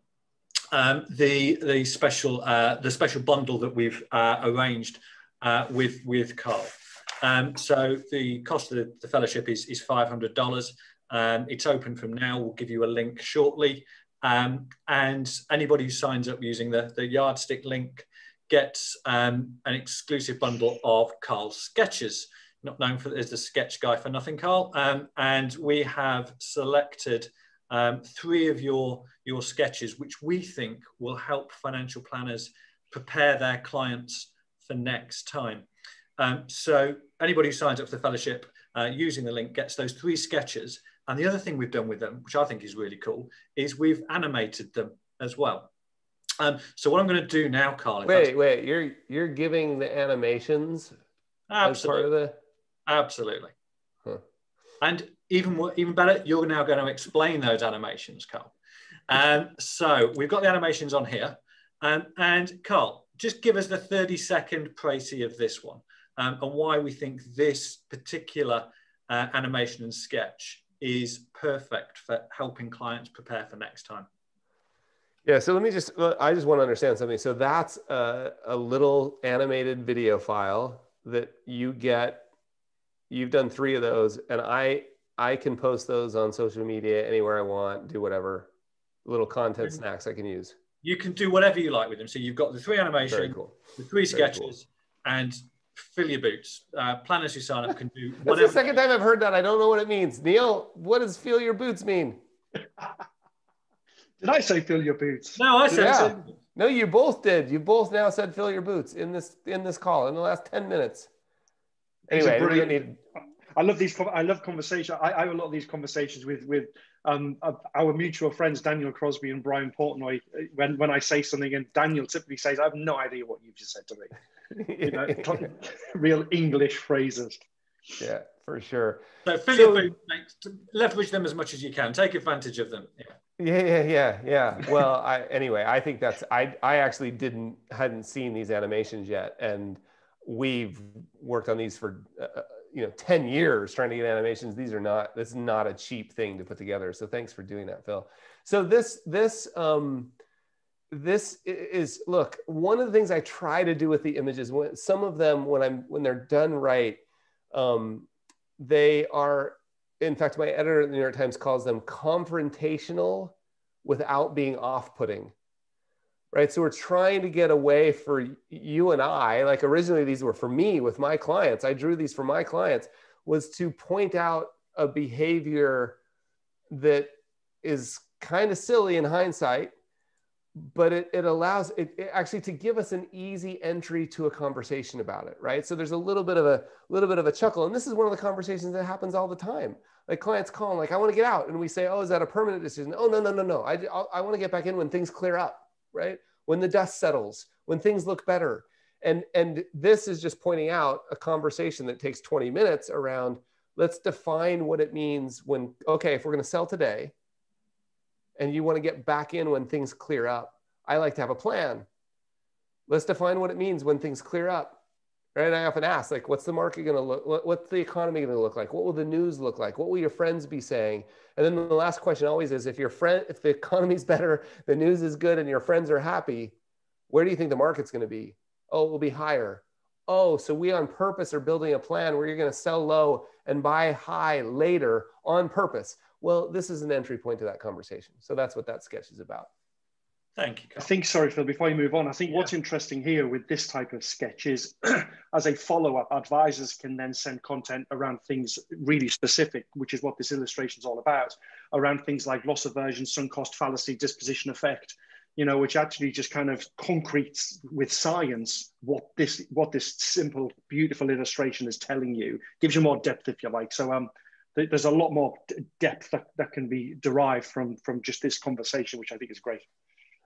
Um, the the special uh, the special bundle that we've uh, arranged uh, with with Carl. Um, so the cost of the, the fellowship is is five hundred dollars. Um, it's open from now. We'll give you a link shortly. Um, and anybody who signs up using the, the yardstick link gets um, an exclusive bundle of Carl's sketches not known for as the sketch guy for nothing, Carl. Um, and we have selected um, three of your, your sketches, which we think will help financial planners prepare their clients for next time. Um, so anybody who signs up for the fellowship uh, using the link gets those three sketches. And the other thing we've done with them, which I think is really cool, is we've animated them as well. Um, so what I'm going to do now, Carl. Wait, wait, you're you're giving the animations Absolutely. As part of the Absolutely. Huh. And even even better, you're now going to explain those animations, Carl. Um, so we've got the animations on here. Um, and Carl, just give us the 30 second précis of this one um, and why we think this particular uh, animation and sketch is perfect for helping clients prepare for next time. Yeah, so let me just, I just want to understand something. So that's a, a little animated video file that you get you've done three of those and i i can post those on social media anywhere i want do whatever little content mm-hmm. snacks i can use. You can do whatever you like with them. So you've got the three animation cool. the three sketches cool. and fill your boots. Uh, planners who sign up can do whatever [LAUGHS] That's the second time i've heard that. I don't know what it means. Neil what does fill your boots mean? [LAUGHS] Did i say fill your boots? No i said yeah. no you both did. You both now said fill your boots in this in this call in the last 10 minutes Anyway, need... I love these. I love conversation. I, I, have a lot of these conversations with with um, our mutual friends Daniel Crosby and Brian Portnoy. When when I say something, and Daniel typically says, "I have no idea what you've just said to me." [LAUGHS] you know, real English phrases. Yeah, for sure. So, so leverage them as much as you can. Take advantage of them. Yeah. Yeah, yeah, yeah, yeah. Well, I anyway, I think that's I I actually didn't hadn't seen these animations yet, and we've worked on these for uh, uh, you know 10 years trying to get animations. These are not this is not a cheap thing to put together. So thanks for doing that phil. So this this um this is look one of the things i try to do with the images when some of them when i'm when they're done right um, they are in fact my editor at the new york times calls them confrontational without being off-putting right? So we're trying to get away for you and i like originally these were for me with my clients. I drew these for my clients was to point out a behavior that is kind of silly in hindsight but it, it allows it, it, actually to give us an easy entry to a conversation about it right? So there's a little bit of a little bit of a chuckle. And this is one of the conversations that happens all the time. Like clients call like i want to get out. And we say oh is that a permanent decision? Oh no no no no. I, I want to get back in when things clear up right when the dust settles when things look better and and this is just pointing out a conversation that takes 20 minutes around let's define what it means when okay if we're going to sell today and you want to get back in when things clear up, I like to have a plan. Let's define what it means when things clear up. Right? And I often ask, like, what's the market going to look? What's the economy going to look like? What will the news look like? What will your friends be saying? And then the last question always is, if your friend, if the [LAUGHS] economy's better, the news is good, and your friends are happy, where do you think the market's going to be? Oh, it will be higher. Oh, so we on purpose are building a plan where you're going to sell low and buy high later on purpose. Well, this is an entry point to that conversation. So that's what that sketch is about. Thank you. Carl. I think, sorry, Phil, before you move on, I think yeah. what's interesting here with this type of sketch is [CLEARS THROAT] as a follow up, advisors can then send content around things really specific, which is what this illustration is all about, around things like loss aversion, sunk cost fallacy, disposition effect, you know, which actually just kind of concretes with science what this what this simple, beautiful illustration is telling you, gives you more depth if you like. So um there's a lot more depth that, that can be derived from from just this conversation which i think is great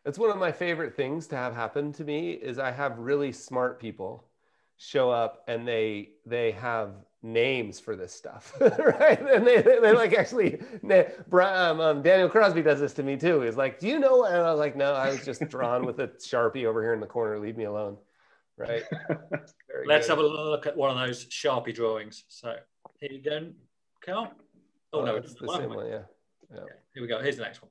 it's one of my favorite things to have happen to me is i have really smart people show up and they they have names for this stuff [LAUGHS] right and they, they like actually um, um, daniel crosby does this to me too he's like do you know and i was like no i was just drawn with a sharpie over here in the corner leave me alone right let's good. have a look at one of those sharpie drawings so here you go Carl? Oh, oh no, it's the one same one. Yeah. yeah. Okay, here we go. Here's the next one.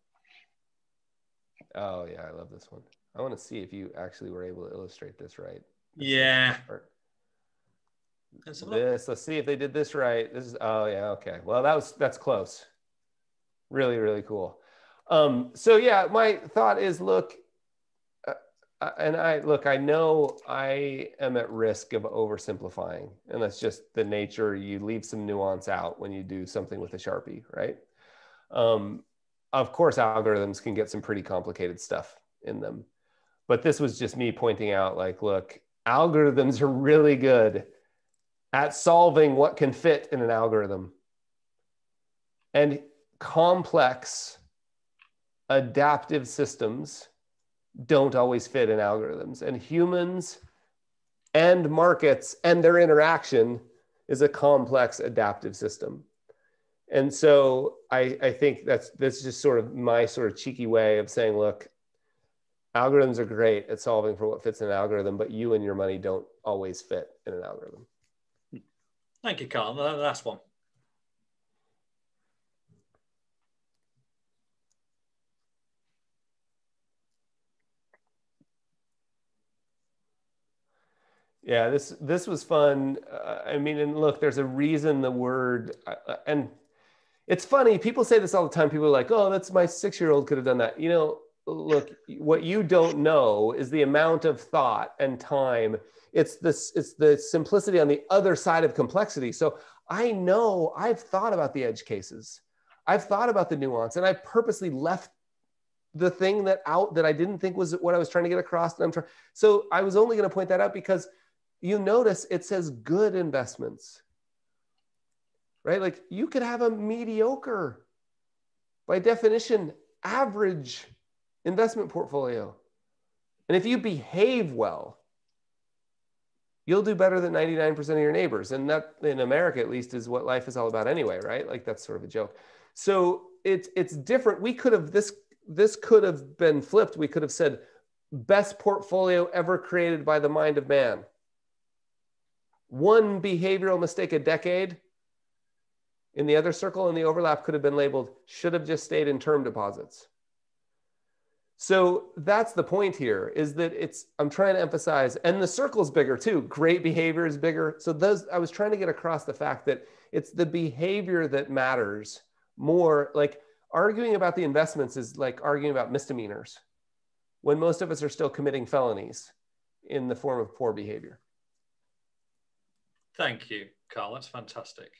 Oh yeah, I love this one. I want to see if you actually were able to illustrate this right. This yeah. This. Let's see if they did this right. This is. Oh yeah. Okay. Well, that was that's close. Really, really cool. Um, so yeah, my thought is, look, and I look, I know I am at risk of oversimplifying, and that's just the nature. You leave some nuance out when you do something with a Sharpie, right? Um, of course, algorithms can get some pretty complicated stuff in them. But this was just me pointing out, like, look, algorithms are really good at solving what can fit in an algorithm. And complex adaptive systems don't always fit in algorithms. And humans and markets and their interaction is a complex adaptive system. And so I, I think that's that's just sort of my sort of cheeky way of saying, look, algorithms are great at solving for what fits in an algorithm, but you and your money don't always fit in an algorithm. Thank you, Carl. The last one. Yeah, this this was fun. Uh, I mean, and look, there's a reason the word uh, uh, and it's funny. People say this all the time. People are like, "Oh, that's my six-year-old could have done that." You know, look, what you don't know is the amount of thought and time. It's this. It's the simplicity on the other side of complexity. So I know I've thought about the edge cases. I've thought about the nuance, and I purposely left the thing that out that I didn't think was what I was trying to get across. And I'm trying. So I was only going to point that out because you notice it says good investments, right? Like you could have a mediocre, by definition, average investment portfolio. And if you behave well, you'll do better than 99% of your neighbors. And that in America, at least, is what life is all about anyway, right? Like that's sort of a joke. So it's it's different. We could have this this could have been flipped. We could have said best portfolio ever created by the mind of man one behavioral mistake a decade in the other circle and the overlap could have been labeled should have just stayed in term deposits So that's the point here is that it's, I'm trying to emphasize, and the circle's bigger too. Great behavior is bigger. So those, I was trying to get across the fact that it's the behavior that matters more. Like arguing about the investments is like arguing about misdemeanors when most of us are still committing felonies in the form of poor behavior. Thank you, Carl. That's fantastic.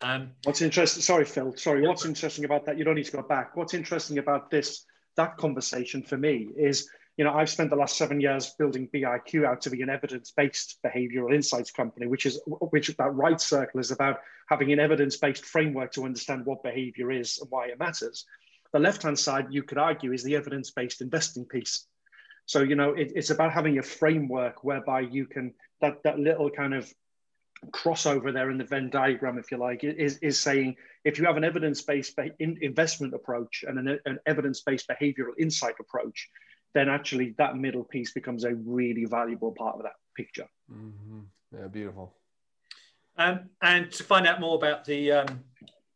Um, what's interesting? Sorry, Phil. Sorry. What's interesting about that? You don't need to go back. What's interesting about this that conversation for me is, you know, I've spent the last seven years building BIQ out to be an evidence-based behavioral insights company, which is which that right circle is about having an evidence-based framework to understand what behavior is and why it matters. The left-hand side, you could argue, is the evidence-based investing piece. So, you know, it, it's about having a framework whereby you can that that little kind of crossover there in the Venn diagram, if you like, is, is saying if you have an evidence-based investment approach and an, an evidence-based behavioral insight approach, then actually that middle piece becomes a really valuable part of that picture. Mm-hmm. Yeah, beautiful. Um, and to find out more about the um,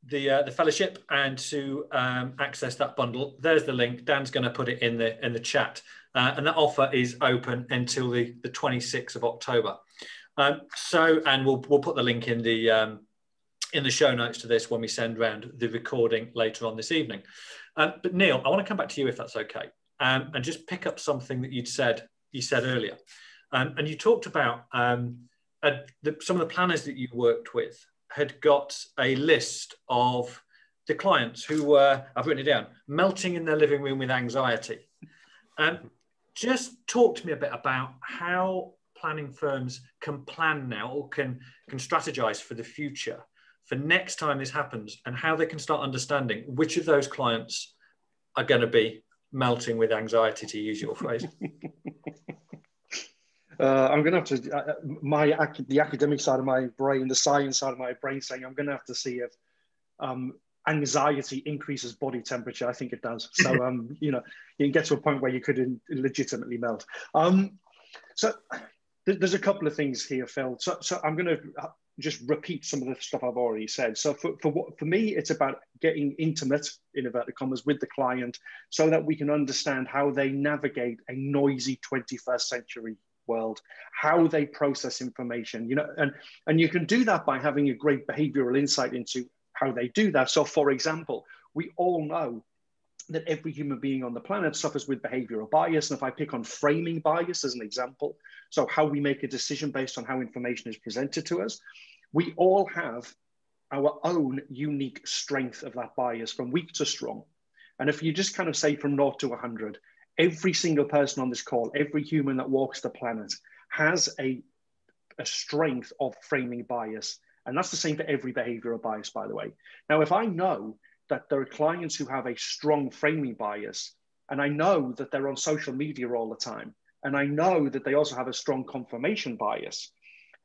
the uh, the fellowship and to um, access that bundle, there's the link. Dan's going to put it in the in the chat, uh, and that offer is open until the the 26th of October. Um, so, and we'll we'll put the link in the um, in the show notes to this when we send around the recording later on this evening. Um, but Neil, I want to come back to you if that's okay, um, and just pick up something that you'd said you said earlier, um, and you talked about uh, the, some of the planners that you worked with had got a list of the clients who were I've written it down melting in their living room with anxiety. Um, just talk to me a bit about how planning firms can plan now or can can strategize for the future for next time this happens and how they can start understanding which of those clients are going to be melting with anxiety to use your phrase. [LAUGHS] Uh, i'm going to have to uh, my the academic side of my brain the science side of my brain saying i'm going to have to see if um, anxiety increases body temperature. I think it does. So [LAUGHS] um, you know you can get to a point where you could legitimately melt. Um, so there's a couple of things here, Phil. So, so I'm going to uh, just repeat some of the stuff I've already said. So for, for, what, for me, it's about getting intimate, in inverted commas, with the client so that we can understand how they navigate a noisy 21st century world, how they process information, you know, and, and you can do that by having a great behavioral insight into how they do that. So for example, we all know that every human being on the planet suffers with behavioral bias. And if I pick on framing bias as an example, so how we make a decision based on how information is presented to us, we all have our own unique strength of that bias from weak to strong. And if you just kind of say from naught to 100, every single person on this call, every human that walks the planet has a, a strength of framing bias. And that's the same for every behavioral bias, by the way. Now, if I know that there are clients who have a strong framing bias, and I know that they're on social media all the time, and I know that they also have a strong confirmation bias,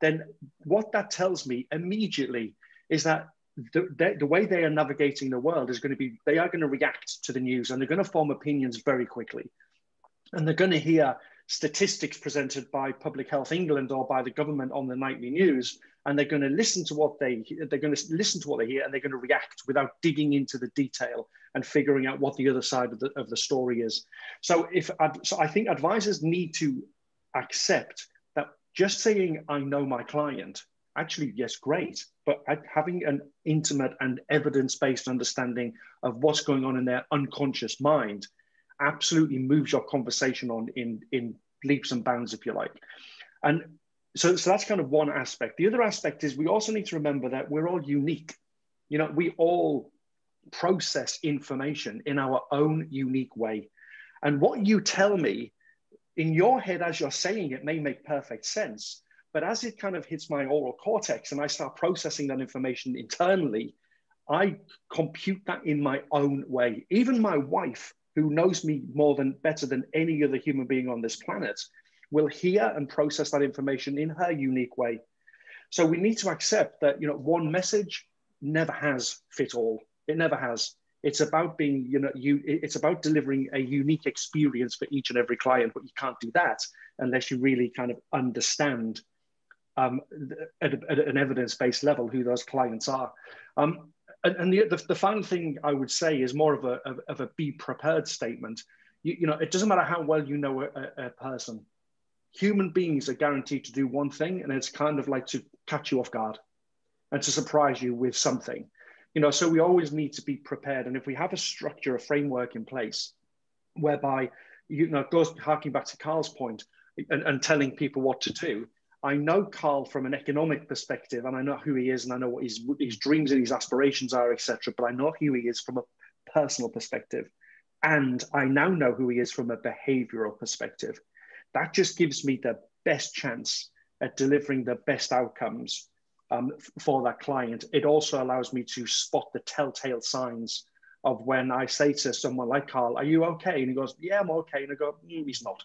then what that tells me immediately is that the, the, the, way they are navigating the world is going to be they are going to react to the news and they're going to form opinions very quickly. And they're going to hear statistics presented by public health england or by the government on the nightly news and they're going to listen to what they they're going to listen to what they hear and they're going to react without digging into the detail and figuring out what the other side of the, of the story is. So if so i think advisors need to accept that just saying i know my client actually yes great but having an intimate and evidence-based understanding of what's going on in their unconscious mind absolutely moves your conversation on in in leaps and bounds if you like and so, so that's kind of one aspect. The other aspect is we also need to remember that we're all unique. You know, we all process information in our own unique way. And what you tell me in your head as you're saying it may make perfect sense. But as it kind of hits my aural cortex and I start processing that information internally, I compute that in my own way. Even my wife, who knows me more than better than any other human being on this planet, will hear and process that information in her unique way. So we need to accept that you know one message never has fit all. It never has. It's about being you know you. It's about delivering a unique experience for each and every client, but you can't do that unless you really kind of understand um, at, at, an evidence-based level who those clients are. Um, and, and the, the, the, final thing I would say is more of a, of, of a be prepared statement You, you know, it doesn't matter how well you know a, a person. Human beings are guaranteed to do one thing, and it's kind of like to catch you off guard and to surprise you with something. You know, so we always need to be prepared. And if we have a structure, a framework in place, whereby you know, goes harking back to Carl's point and, and telling people what to do. I know Carl from an economic perspective, and I know who he is, and I know what his, his dreams and his aspirations are, etc. But I know who he is from a personal perspective, and I now know who he is from a behavioural perspective. That just gives me the best chance at delivering the best outcomes um, for that client. It also allows me to spot the telltale signs of when I say to someone like Carl, "Are you okay?" and he goes, "Yeah, I'm okay," and I go, mm, "He's not.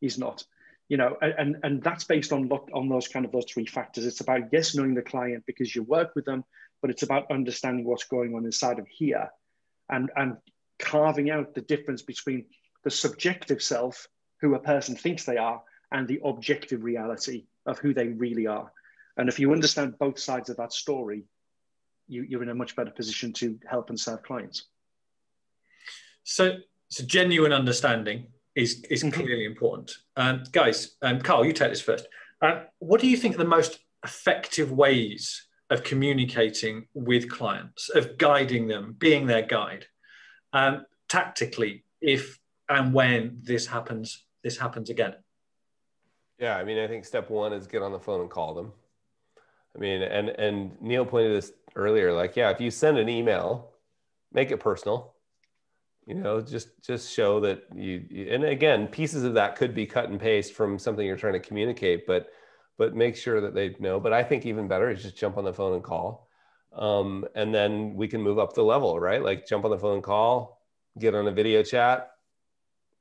He's not." You know, and and that's based on on those kind of those three factors. It's about yes, knowing the client because you work with them, but it's about understanding what's going on inside of here, and and carving out the difference between the subjective self, who a person thinks they are, and the objective reality of who they really are. And if you understand both sides of that story, you, are in a much better position to help and serve clients. So, so genuine understanding is, is clearly important. Um, guys, um, Carl, you take this first. Uh, what do you think are the most effective ways of communicating with clients, of guiding them, being their guide, um, tactically, if and when this happens, this happens again? Yeah, I mean, I think step one is get on the phone and call them. I mean, and and Neil pointed this earlier. Like, yeah, if you send an email, make it personal. You know, just just show that you. And again, pieces of that could be cut and paste from something you're trying to communicate, but but make sure that they know. But I think even better is just jump on the phone and call, um, and then we can move up the level, right? Like jump on the phone and call, get on a video chat,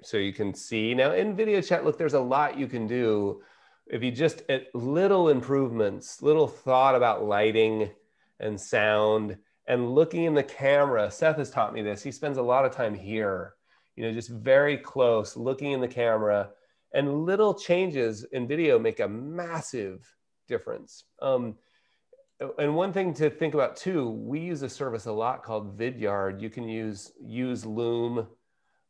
so you can see now in video chat. Look, there's a lot you can do if you just at little improvements, little thought about lighting and sound and looking in the camera. Seth has taught me this. He spends a lot of time here, you know, just very close, looking in the camera. And little changes in video make a massive difference. Um, and one thing to think about too, we use a service a lot called Vidyard. You can use use Loom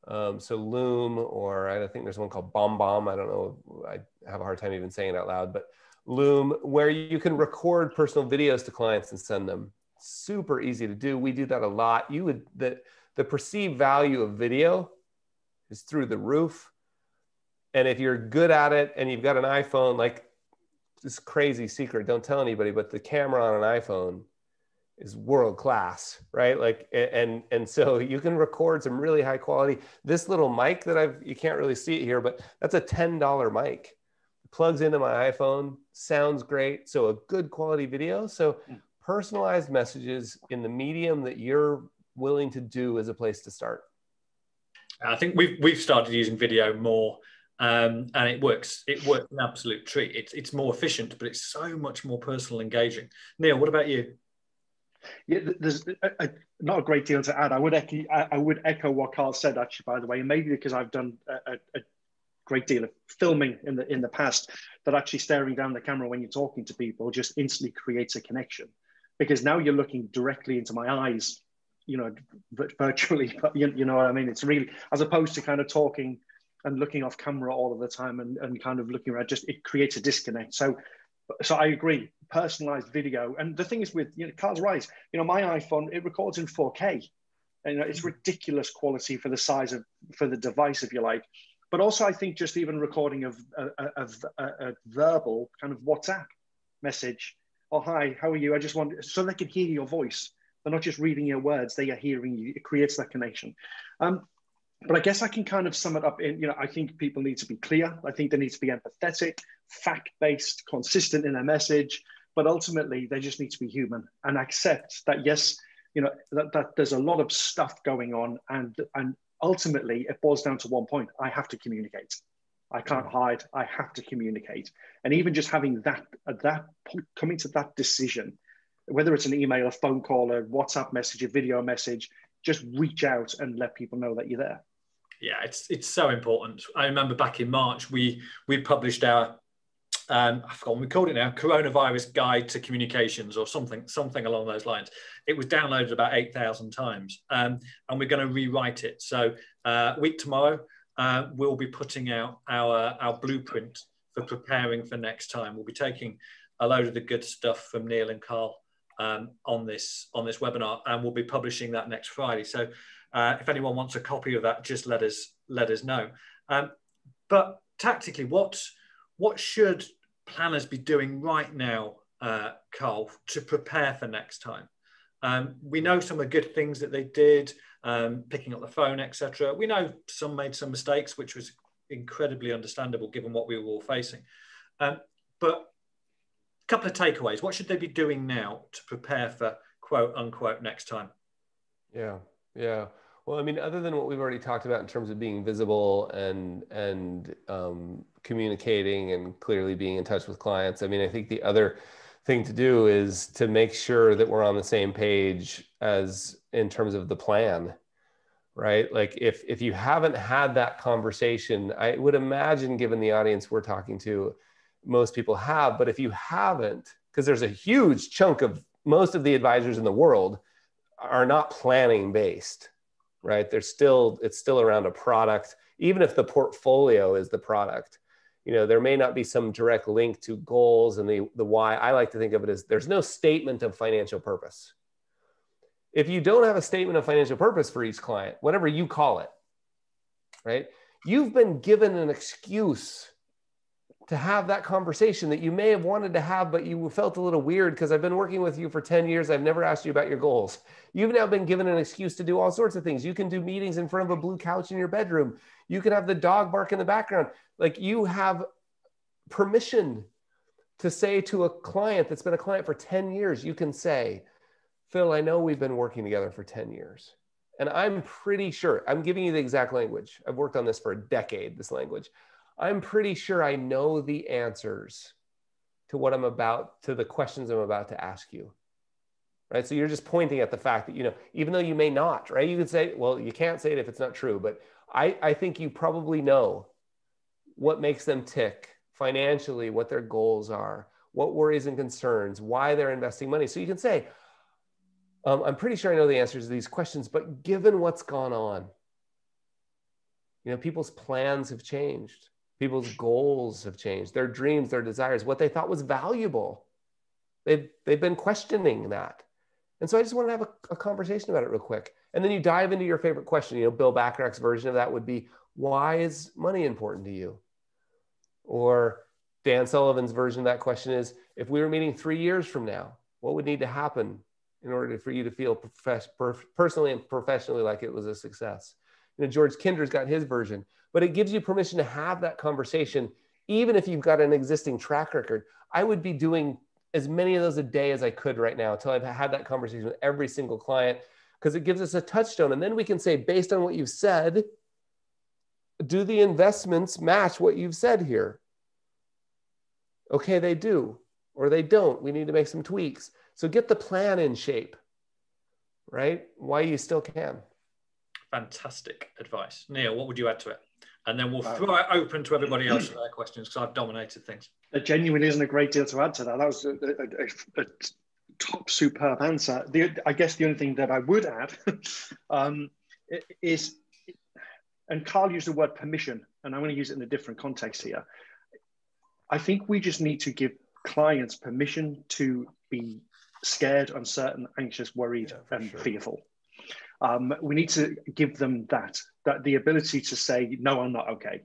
um, so Loom, or I think there's one called BombBomb. I don't know. I have a hard time even saying it out loud, but Loom, where you can record personal videos to clients and send them. Super easy to do. We do that a lot. You would the the perceived value of video is through the roof. And if you're good at it and you've got an iPhone, like this crazy secret, don't tell anybody, but the camera on an iPhone is world class right like and and so [LAUGHS] you can record some really high quality this little mic that i've you can't really see it here but that's a $10 mic plugs into my iphone sounds great so a good quality video so hmm. Personalized messages in the medium that you're willing to do is a place to start i think we've we've started using video more um, and it works. It works an absolute treat. It's it's more efficient, but it's so much more personal, engaging. Neil, what about you? Yeah, there's a, a, not a great deal to add. I would echo, I, I, would echo what Carl said actually, by the way, and maybe because I've done a, a, great deal of filming in the in the past, that actually staring down the camera when you're talking to people just instantly creates a connection, because now you're looking directly into my eyes, you know, virtually. [LAUGHS] You, you know what I mean? It's really as opposed to kind of talking and looking off camera all of the time and, and kind of looking around. Just it creates a disconnect. So so I agree, personalized video. And the thing is with, you know, Carl's right, you know, my iPhone, it records in 4K. And, you know, it's mm. ridiculous quality for the size of, for the device, if you like. But also I think just even recording of a, a, a, a verbal kind of WhatsApp message. Oh, hi, how are you? I just want, so they can hear your voice. They're not just reading your words, they are hearing you. It creates that connection. Um, but I guess I can kind of sum it up in, you know, I think people need to be clear. I think they need to be empathetic, fact based, consistent in their message. But ultimately, they just need to be human and accept that, yes, you know, that, that there's a lot of stuff going on. And, and ultimately, it boils down to one point I have to communicate. I can't hide. I have to communicate. And even just having that, at that point, coming to that decision, whether it's an email, a phone call, a WhatsApp message, a video message, just reach out and let people know that you're there. Yeah, it's it's so important. I remember back in March we we published our um, I forgot what we called it now, coronavirus guide to communications or something, something along those lines. It was downloaded about 8,000 times um, and we're going to rewrite it. So uh, week tomorrow, uh, we'll be putting out our, our blueprint for preparing for next time. We'll be taking a load of the good stuff from Neil and Carl um, on this on this webinar, and we'll be publishing that next Friday. So uh, if anyone wants a copy of that, just let us let us know. Um, but tactically, what what should planners be doing right now, uh, Carl, to prepare for next time? Um, we know some of the good things that they did, um, picking up the phone, etc. We know some made some mistakes, which was incredibly understandable given what we were all facing. Um, but a couple of takeaways. What should they be doing now to prepare for quote unquote next time? Yeah, yeah. Well, I mean, other than what we've already talked about in terms of being visible and and um, communicating and clearly being in touch with clients, I mean, I think the other thing to do is to make sure that we're on the same page as in terms of the plan right? Like if if you haven't had that conversation i would imagine given the audience we're talking to most people have but if you haven't because there's a huge chunk of most of the advisors in the world are not planning based right? They're still it's still around a product. Even if the portfolio is the product you know there may not be some direct link to goals and the the why i like to think of it as there's no statement of financial purpose if you don't have a statement of financial purpose for each client, whatever you call it, right? You've been given an excuse to have that conversation that you may have wanted to have, but you felt a little weird because I've been working with you for 10 years. I've never asked you about your goals. You've now been given an excuse to do all sorts of things. You can do meetings in front of a blue couch in your bedroom. You can have the dog bark in the background. Like you have permission to say to a client that's been a client for 10 years, you can say, Phil, I know we've been working together for 10 years. And I'm pretty sure, I'm giving you the exact language. I've worked on this for a decade, this language. I'm pretty sure I know the answers to what I'm about, to the questions I'm about to ask you. Right. So you're just pointing at the fact that, you know, even though you may not, right? You could say, well, you can't say it if it's not true, but I, I think you probably know what makes them tick financially, what their goals are, what worries and concerns, why they're investing money. So you can say, um, I'm pretty sure I know the answers to these questions, but given what's gone on, you know, people's plans have changed, people's goals have changed, their dreams, their desires, what they thought was valuable. They've, they've been questioning that. And so I just want to have a, a conversation about it real quick. And then you dive into your favorite question. You know, Bill Bachrach's version of that would be, why is money important to you? Or Dan Sullivan's version of that question is, if we were meeting three years from now, what would need to happen in order for you to feel per- personally and professionally like it was a success. You know, George Kinder's got his version, but it gives you permission to have that conversation, even if you've got an existing track record. I would be doing as many of those a day as I could right now until I've had that conversation with every single client because it gives us a touchstone. And then we can say, based on what you've said, do the investments match what you've said here? Okay, they do, or they don't. We need to make some tweaks. So get the plan in shape, right? Why you still can. Fantastic advice. Neil, what would you add to it? And then we'll throw it open to everybody else for their questions because I've dominated things. There genuinely isn't a great deal to add to that. That was a, a, a, a top superb answer. The, I guess the only thing that I would add [LAUGHS] um, is, and Carl used the word permission, and I'm going to use it in a different context here. I think we just need to give clients permission to be scared, uncertain, anxious, worried, yeah, and sure. fearful. Um, we need to give them that, that the ability to say, no, I'm not okay.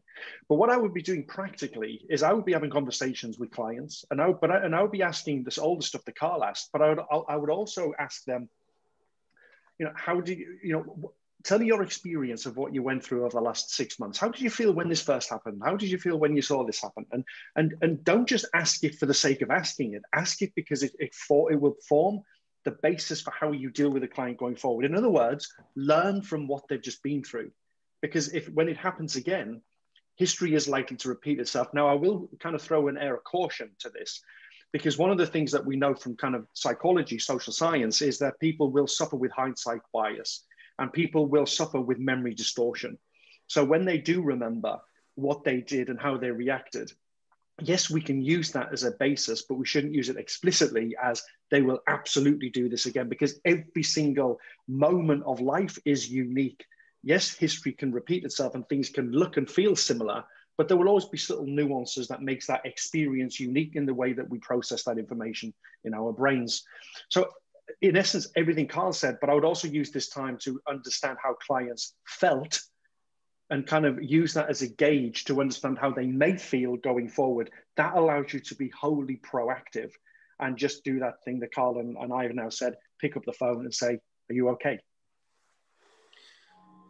But what I would be doing practically is I would be having conversations with clients and I would, but I, and I would be asking this all the stuff that Carl asked, but I would, I would also ask them, you know, how do you, you know, tell me your experience of what you went through over the last six months. How did you feel when this first happened? How did you feel when you saw this happen? And and and don't just ask it for the sake of asking it. Ask it because it it, for, it will form the basis for how you deal with a client going forward. In other words, learn from what they've just been through, because if when it happens again, history is likely to repeat itself. Now, I will kind of throw an air of caution to this. Because one of the things that we know from kind of psychology, social science, is that people will suffer with hindsight bias and people will suffer with memory distortion. So when they do remember what they did and how they reacted, yes, we can use that as a basis, but we shouldn't use it explicitly as they will absolutely do this again because every single moment of life is unique. Yes, history can repeat itself and things can look and feel similar, but there will always be little nuances that makes that experience unique in the way that we process that information in our brains. So in essence, everything Carl said, but I would also use this time to understand how clients felt and kind of use that as a gauge to understand how they may feel going forward. That allows you to be wholly proactive and just do that thing that Carl and, and I have now said pick up the phone and say, Are you okay?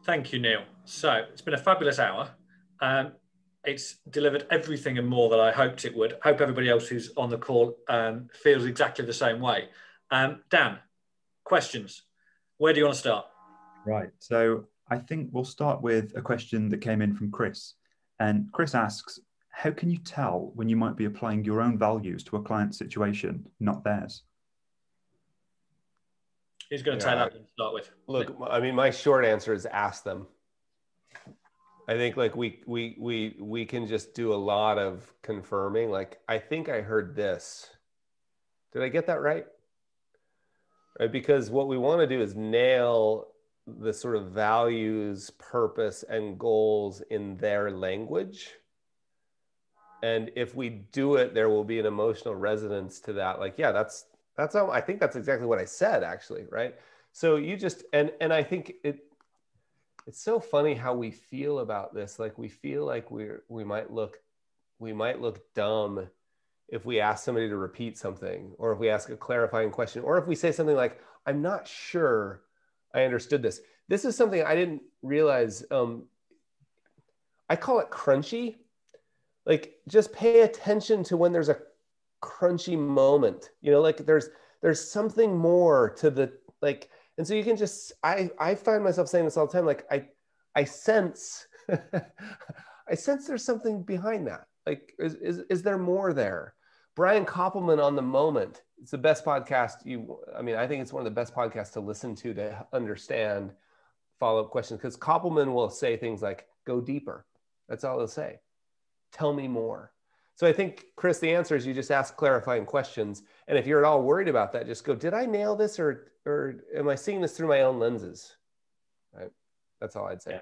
Thank you, Neil. So it's been a fabulous hour. Um, it's delivered everything and more that I hoped it would. Hope everybody else who's on the call um, feels exactly the same way. Um, Dan, questions. Where do you want to start? Right. So I think we'll start with a question that came in from Chris. And Chris asks, how can you tell when you might be applying your own values to a client situation, not theirs? Who's going to yeah, take that to start with? Look, I mean, my short answer is ask them. I think like we we we we can just do a lot of confirming. Like, I think I heard this. Did I get that right? Right, because what we want to do is nail the sort of values, purpose, and goals in their language. And if we do it, there will be an emotional resonance to that. Like, yeah, that's that's how I think that's exactly what I said, actually, right? So you just and and I think it it's so funny how we feel about this. Like we feel like we're we might look we might look dumb if we ask somebody to repeat something, or if we ask a clarifying question, or if we say something like, I'm not sure I understood this. This is something I didn't realize. Um, I call it crunchy. Like just pay attention to when there's a crunchy moment. You know, like there's there's something more to the like, and so you can just. I I find myself saying this all the time. Like I I sense [LAUGHS] I sense there's something behind that. Like is is, is there more there? Brian Koppelman on the moment it's the best podcast you i mean i think it's one of the best podcasts to listen to to understand follow-up questions because koppelman will say things like go deeper that's all he'll say tell me more so i think chris the answer is you just ask clarifying questions and if you're at all worried about that just go did i nail this or or am i seeing this through my own lenses right that's all i'd say yeah.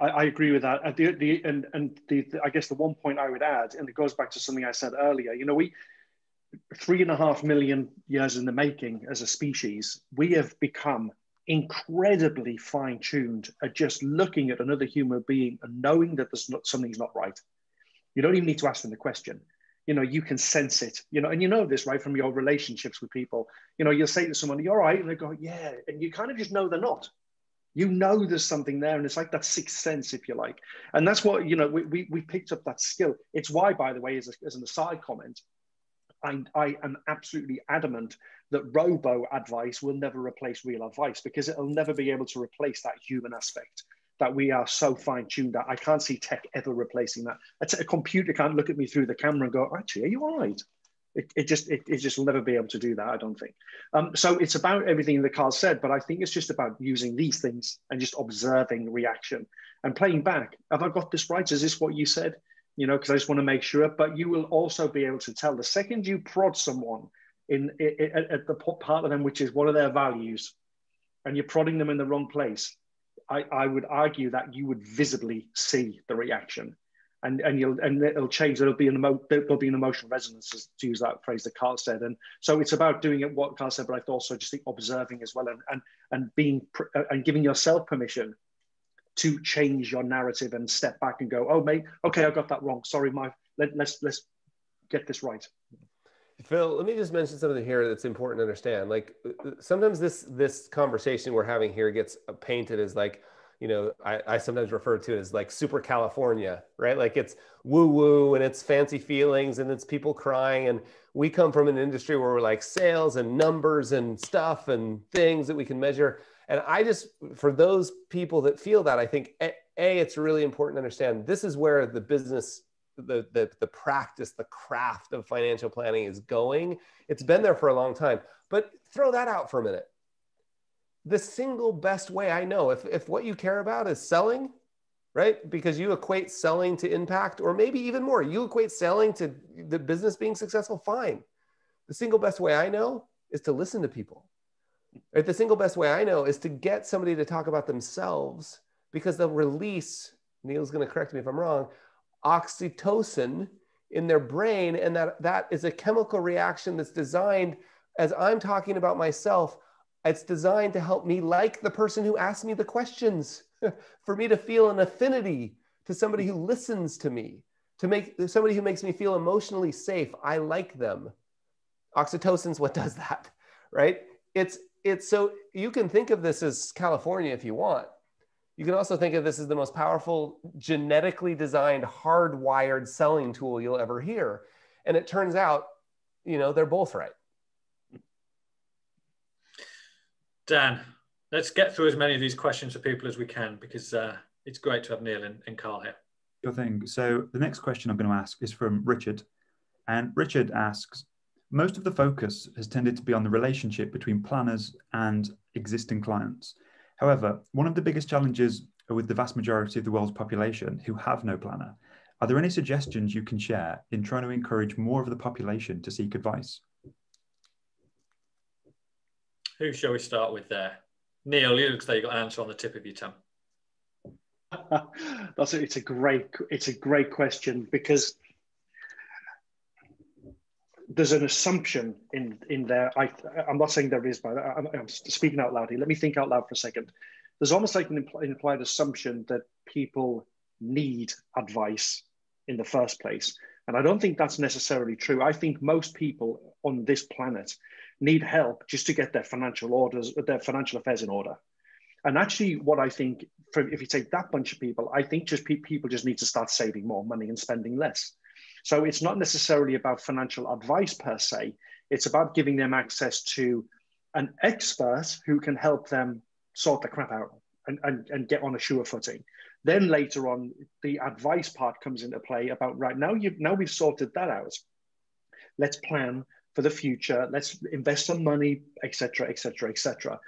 I, I, agree with that. The, the, and and the, the, I guess the one point I would add, and it goes back to something I said earlier. You know, we three and a half million years in the making as a species, we have become incredibly fine tuned at just looking at another human being and knowing that there's not, something's not right. You don't even need to ask them the question. You know, you can sense it, you know, and you know this, right, from your relationships with people. You know, you'll say to someone, You're all right. And they go, Yeah. And you kind of just know they're not. You know there's something there. And it's like that sixth sense, if you like. And that's what, you know, we, we, we picked up that skill. It's why, by the way, as, a, as an aside comment, I, I am absolutely adamant that robo advice will never replace real advice because it'll never be able to replace that human aspect that we are so fine tuned that I can't see tech ever replacing that. A, a computer can't look at me through the camera and go, actually, are you all right? It, it just it, it just will never be able to do that, I don't think. Um, so it's about everything that Carl said, but I think it's just about using these things and just observing reaction and playing back. Have I got this right? Is this what you said? You know, because I just want to make sure. But you will also be able to tell the second you prod someone in, in at the part of them, which is one of their values, and you're prodding them in the wrong place. I, I would argue that you would visibly see the reaction, and and you'll and it'll change. There'll be an emo, there'll be an emotional resonance to use that phrase that Carl said, and so it's about doing it what Carl said, but I also just think observing as well, and and and being and giving yourself permission to change your narrative and step back and go, oh, mate, okay, I got that wrong. Sorry, my let, let's let's get this right. Phil, let me just mention something here that's important to understand. Like sometimes this this conversation we're having here gets painted as like, you know, I, I sometimes refer to it as like super California, right? Like it's woo woo and it's fancy feelings and it's people crying. And we come from an industry where we're like sales and numbers and stuff and things that we can measure and I just, for those people that feel that, I think a, it's really important to understand this is where the business, the, the the practice, the craft of financial planning is going. It's been there for a long time, but throw that out for a minute. The single best way I know, if if what you care about is selling, right? Because you equate selling to impact, or maybe even more. You equate selling to the business being successful. Fine. The single best way I know is to listen to people. Right? The single best way I know is to get somebody to talk about themselves because they'll release, Neil's going to correct me if I'm wrong, oxytocin in their brain. And that, that is a chemical reaction that's designed, as I'm talking about myself, it's designed to help me like the person who asked me the questions, [LAUGHS] for me to feel an affinity to somebody who listens to me, to make somebody who makes me feel emotionally safe. I like them. Oxytocin's what does that, [LAUGHS] right? It's it's so you can think of this as California if you want. You can also think of this as the most powerful genetically designed hardwired selling tool you'll ever hear. And it turns out, you know, they're both right. Dan, let's get through as many of these questions for people as we can because uh, it's great to have Neil and, and Carl here. Sure thing. So the next question I'm going to ask is from Richard. And Richard asks, most of the focus has tended to be on the relationship between planners and existing clients. However, one of the biggest challenges with the vast majority of the world's population who have no planner, are there any suggestions you can share in trying to encourage more of the population to seek advice? Who shall we start with there? Neil, you looks like you've got an answer on the tip of your tongue. [LAUGHS] That's a, it's a great it's a great question because there's an assumption in in there. I I'm not saying there is, but I'm, I'm speaking out loud here. Let me think out loud for a second. There's almost like an implied assumption that people need advice in the first place, and I don't think that's necessarily true. I think most people on this planet need help just to get their financial orders, their financial affairs in order. And actually, what I think, for, if you take that bunch of people, I think just pe- people just need to start saving more money and spending less. So it's not necessarily about financial advice per se. It's about giving them access to an expert who can help them sort the crap out and, and, and get on a sure footing. Then later on, the advice part comes into play about right now you now we've sorted that out. Let's plan for the future. Let's invest some money, etc., etc., etc.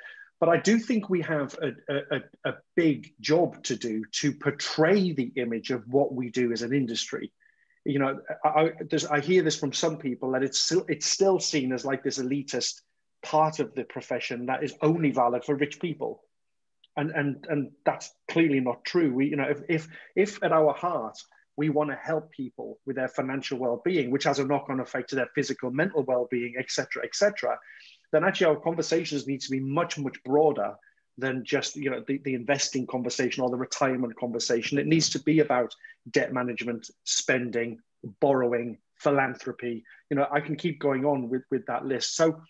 But I do think we have a, a, a, big job to do to portray the image of what we do as an industry you know, I, I, hear this from some people that it's still, it's still seen as like this elitist part of the profession that is only valid for rich people. And, and, and that's clearly not true. We, you know, if, if, if at our heart, we want to help people with their financial well-being, which has a knock-on effect to their physical, mental well-being, etc., etc., then actually our conversations need to be much, much broader than just you know the, the investing conversation or the retirement conversation. It needs to be about debt management, spending, borrowing, philanthropy. You know, I can keep going on with, with that list. So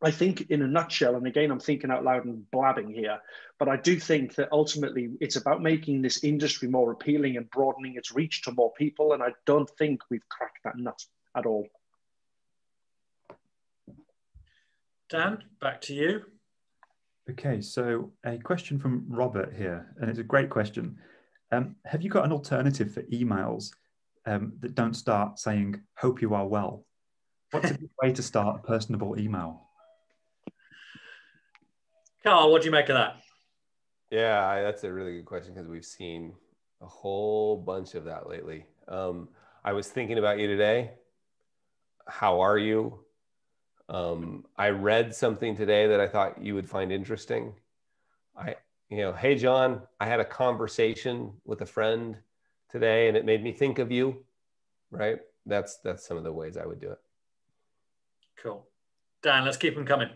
I think in a nutshell, and again, I'm thinking out loud and blabbing here, but I do think that ultimately it's about making this industry more appealing and broadening its reach to more people. And I don't think we've cracked that nut at all. Dan, back to you. Okay, so a question from Robert here, and it's a great question. Um, have you got an alternative for emails um, that don't start saying, hope you are well? What's a good way to start a personable email? Carl, what do you make of that? Yeah, that's a really good question because we've seen a whole bunch of that lately. Um, I was thinking about you today. How are you? Um, I read something today that I thought you would find interesting. I, you know, hey, John, I had a conversation with a friend today and it made me think of you, right? That's, that's some of the ways I would do it. Cool. Dan, let's keep them coming.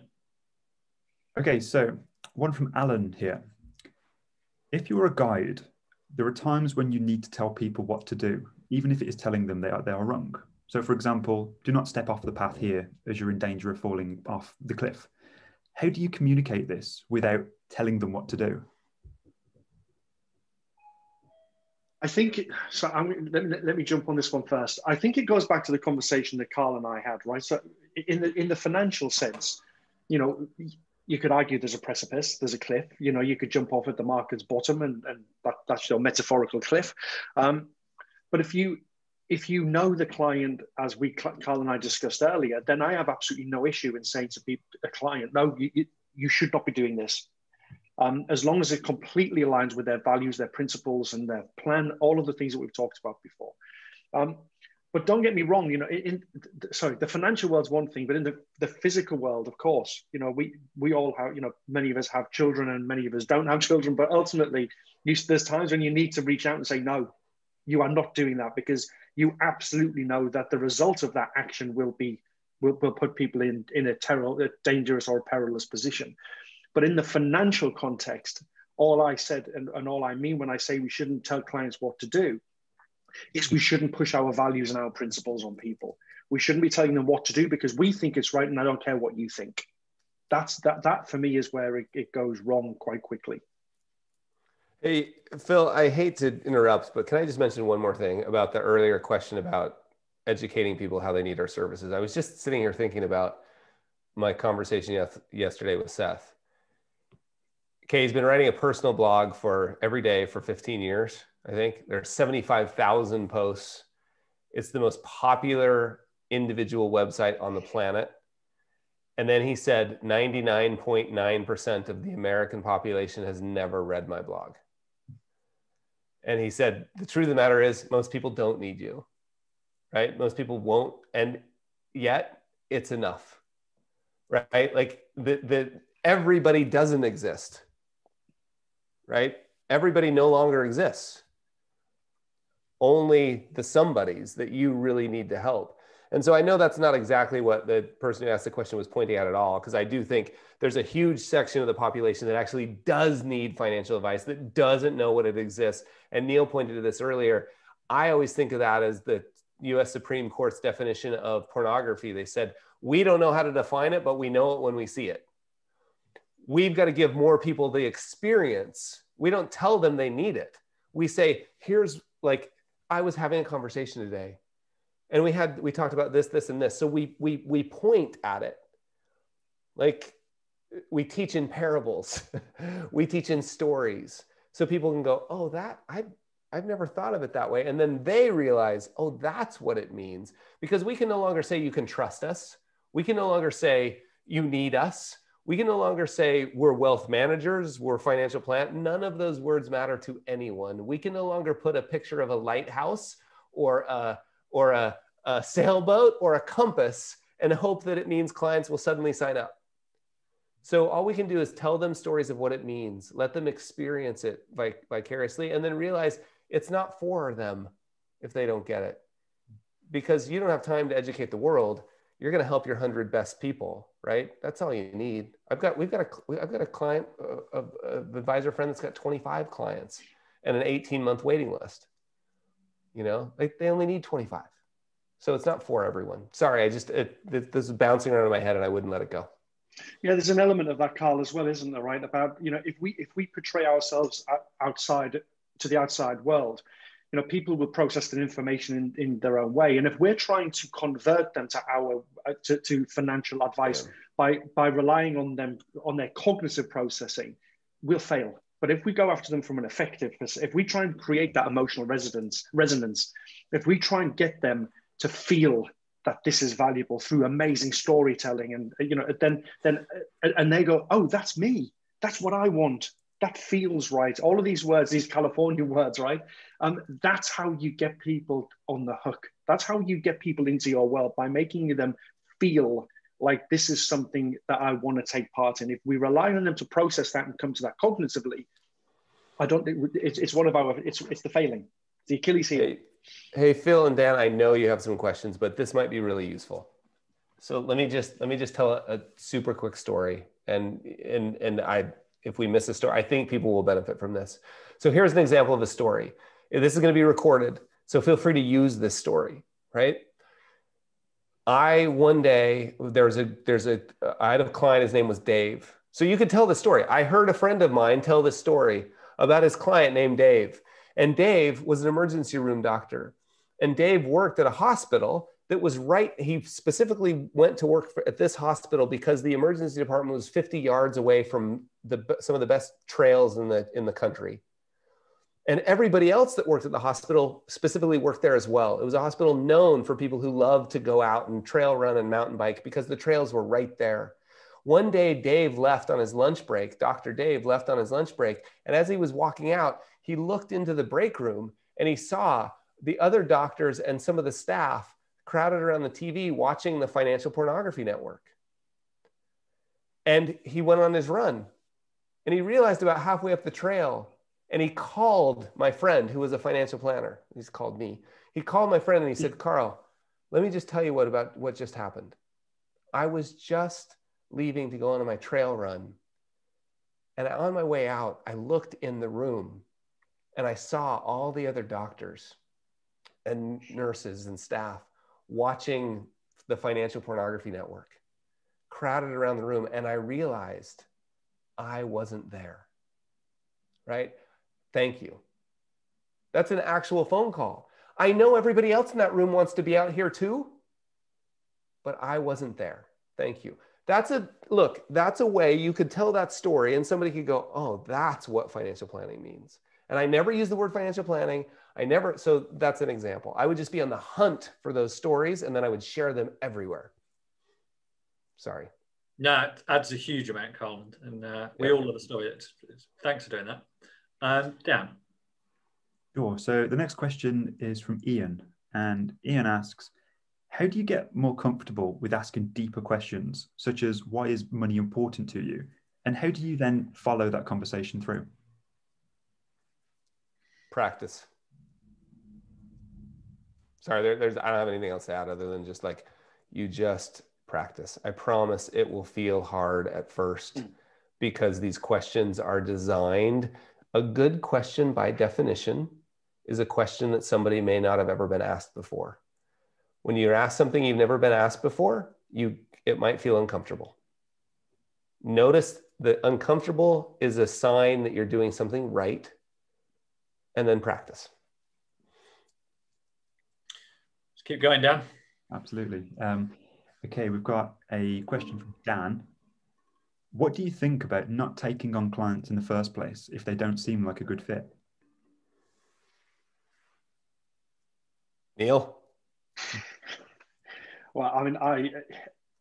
Okay, so one from Alan here. If you're a guide, there are times when you need to tell people what to do, even if it is telling them they are, they are wrong. So, for example, do not step off the path here as you're in danger of falling off the cliff. How do you communicate this without telling them what to do? I think so. I'm, let, me, let me jump on this one first. I think it goes back to the conversation that Carl and I had, right? So, in the in the financial sense, you know, you could argue there's a precipice, there's a cliff. You know, you could jump off at the market's bottom, and, and that, that's your metaphorical cliff. Um, but if you if you know the client, as we Carl and I discussed earlier, then I have absolutely no issue in saying to be a client, no, you, you should not be doing this. Um, as long as it completely aligns with their values, their principles, and their plan, all of the things that we've talked about before. Um, but don't get me wrong, you know, in, in, sorry, the financial world's one thing, but in the, the physical world, of course, you know, we we all have, you know, many of us have children and many of us don't have [LAUGHS] children, but ultimately, you, there's times when you need to reach out and say, no, you are not doing that because you absolutely know that the result of that action will be will, will put people in in a, terrible, a dangerous or perilous position. But in the financial context, all I said and, and all I mean when I say we shouldn't tell clients what to do is we shouldn't push our values and our principles on people. We shouldn't be telling them what to do because we think it's right and I don't care what you think. That's that that for me is where it, it goes wrong quite quickly. Hey, Phil, I hate to interrupt, but can I just mention one more thing about the earlier question about educating people how they need our services? I was just sitting here thinking about my conversation yesterday with Seth. Okay, he's been writing a personal blog for every day for 15 years I think there's 75,000 posts. It's the most popular individual website on the planet. And then he said 99.9% of the American population has never read my blog. And he said, the truth of the matter is, most people don't need you, right? Most people won't. And yet it's enough, right? Like the, the, everybody doesn't exist, right? Everybody no longer exists only the somebodies that you really need to help. And so I know that's not exactly what the person who asked the question was pointing at at all, because I do think there's a huge section of the population that actually does need financial advice, that doesn't know what it exists. And Neil pointed to this earlier. I always think of that as the US Supreme Court's definition of pornography. They said, we don't know how to define it, but we know it when we see it. We've got to give more people the experience. We don't tell them they need it. We say, here's like, I was having a conversation today and we had we talked about this this and this so we we we point at it like we teach in parables [LAUGHS] we teach in stories so people can go oh that i I've never thought of it that way. And then they realize, oh, that's what it means. Because we can no longer say you can trust us. We can no longer say you need us. We can no longer say we're wealth managers, we're financial plan. None of those words matter to anyone. We can no longer put a picture of a lighthouse or a, or a, a sailboat or a compass and hope that it means clients will suddenly sign up. So all we can do is tell them stories of what it means, let them experience it vic- vicariously, and then realize it's not for them if they don't get it. Because you don't have time to educate the world you're going to help your 100 best people right that's all you need i've got we've got a i've got a client uh, of uh, advisor friend that's got 25 clients and an 18 month waiting list you know like they only need 25 so it's not for everyone. Sorry i just it, this is bouncing around in my head and i wouldn't let it go. Yeah there's an element of that carl as well isn't there right about you know if we if we portray ourselves outside to the outside world you know people will process the information in, in their own way. And if we're trying to convert them to our uh, to, to financial advice yeah. by by relying on them on their cognitive processing we'll fail but if we go after them from an affective if we try and create that emotional resonance resonance if we try and get them to feel that this is valuable through amazing storytelling and you know then then uh, and they go oh that's me that's what i want that feels right. All of these words, these California [LAUGHS] words, right? Um, that's how you get people on the hook. That's how you get people into your world by making them feel like this is something that I want to take part in. If we rely on them to process that and come to that cognitively, I don't think it's, it's one of our, it's, it's the failing, the Achilles heel. Hey, hey, Phil and Dan, I know you have some questions, but this might be really useful. So let me just, let me just tell a, a super quick story. And, and, and I, if we miss a story. I think people will benefit from this. So here's an example of a story. This is going to be recorded, so feel free to use this story, right? I one day there's a there's a I had a client. His name was Dave. So you could tell the story. I heard a friend of mine tell this story about his client named Dave, and Dave was an emergency room doctor, and Dave worked at a hospital that was right. He specifically went to work for, at this hospital because the emergency department was 50 yards away from the, some of the best trails in the, in the country. And everybody else that worked at the hospital specifically worked there as well. It was a hospital known for people who loved to go out and trail run and mountain bike because the trails were right there. One day, Dave left on his lunch break. Dr. Dave left on his lunch break. And as he was walking out, he looked into the break room and he saw the other doctors and some of the staff crowded around the TV watching the Financial Pornography Network. And he went on his run and he realized about halfway up the trail and he called my friend who was a financial planner. He's called me. He called my friend and he said, Carl, let me just tell you what about what just happened. I was just leaving to go on my trail run. And on my way out, I looked in the room and I saw all the other doctors and nurses and staff watching the Financial Pornography Network crowded around the room. And I realized I wasn't there. Right? Thank you. That's an actual phone call. I know everybody else in that room wants to be out here too, but I wasn't there. Thank you. That's a look, that's a way you could tell that story and somebody could go, oh, that's what financial planning means. And I never use the word financial planning. I never, so that's an example. I would just be on the hunt for those stories and then I would share them everywhere. Sorry. No, it adds a huge amount, Colin. And uh, we yeah. all love a story. It's, it's, thanks for doing that. Um, Dan. Sure. So the next question is from Ian. And Ian asks, how do you get more comfortable with asking deeper questions, such as why is money important to you? And how do you then follow that conversation through? Practice. Sorry, there, there's I don't have anything else to add other than just like you just practice. I promise it will feel hard at first mm. because these questions are designed. A good question by definition is a question that somebody may not have ever been asked before when you're asked something you've never been asked before, you it might feel uncomfortable. Notice that uncomfortable is a sign that you're doing something right, and then practice. Let's keep going, Dan. Absolutely. Um, okay, we've got a question from Dan. What do you think about not taking on clients in the first place if they don't seem like a good fit? Neil? [LAUGHS] Well, I mean, I,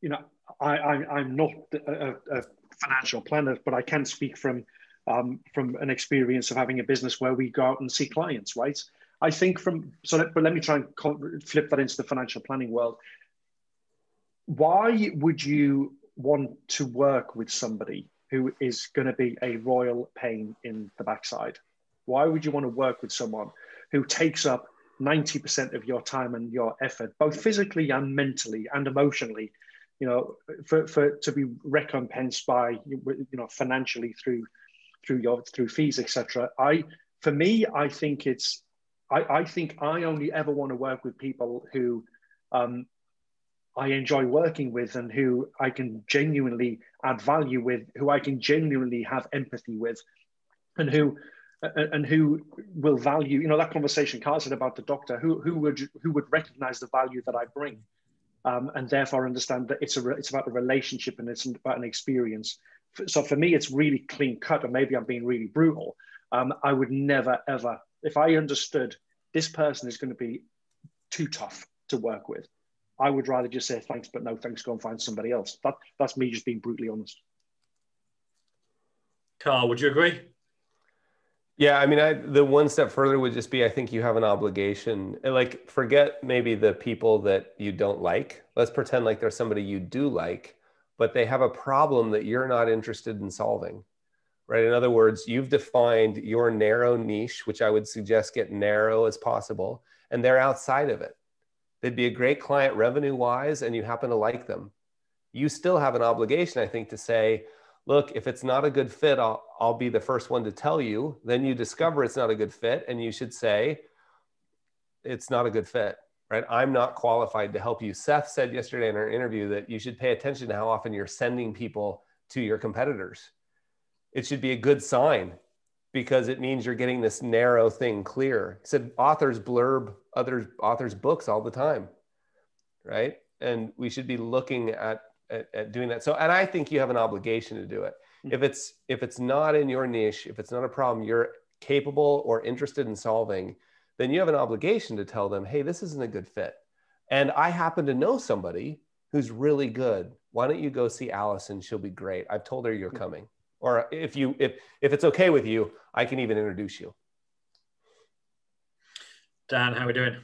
you know, I, I am not a, a, financial planner, but I can speak from um, from an experience of having a business where we go out and see clients, right? I think from so, let, but let me try and flip that into the financial planning world. Why would you want to work with somebody who is going to be a royal pain in the backside? Why would you want to work with someone who takes up 90% of your time and your effort, both physically and mentally and emotionally, you know, for, for to be recompensed by, you know, financially through, through your, through fees, etc. I, for me, I think it's, I, I think I only ever want to work with people who um, I enjoy working with and who I can genuinely add value with, who I can genuinely have empathy with, and who and who will value you know that conversation Carl said about the doctor who who would who would recognize the value that I bring um, and therefore understand that it's a it's about a relationship and it's about an experience. So for me it's really clean cut and maybe I'm being really brutal. Um, I would never ever if I understood this person is going to be too tough to work with I would rather just say thanks but no thanks go and find somebody else that that's me just being brutally honest Carl would you agree yeah, I mean, I, the one step further would just be I think you have an obligation. Like, forget maybe the people that you don't like. Let's pretend like there's somebody you do like, but they have a problem that you're not interested in solving, right? In other words, you've defined your narrow niche, which I would suggest get narrow as possible, and they're outside of it. They'd be a great client revenue wise, and you happen to like them. You still have an obligation, I think, to say, look, if it's not a good fit, I'll, I'll be the first one to tell you. Then you discover it's not a good fit, and you should say, it's not a good fit, right? I'm not qualified to help you. Seth said yesterday in our interview that you should pay attention to how often you're sending people to your competitors. It should be a good sign because it means you're getting this narrow thing clear. He said authors blurb other authors' books all the time, right? And we should be looking at at, at doing that. So, and I think you have an obligation to do it. Mm-hmm. If it's if it's not in your niche, if it's not a problem you're capable or interested in solving, then you have an obligation to tell them, hey, this isn't a good fit. And I happen to know somebody who's really good. Why don't you go see Allison? She'll be great. I've told her you're coming. Or if you if if it's okay with you, I can even introduce you. Dan, how are we doing?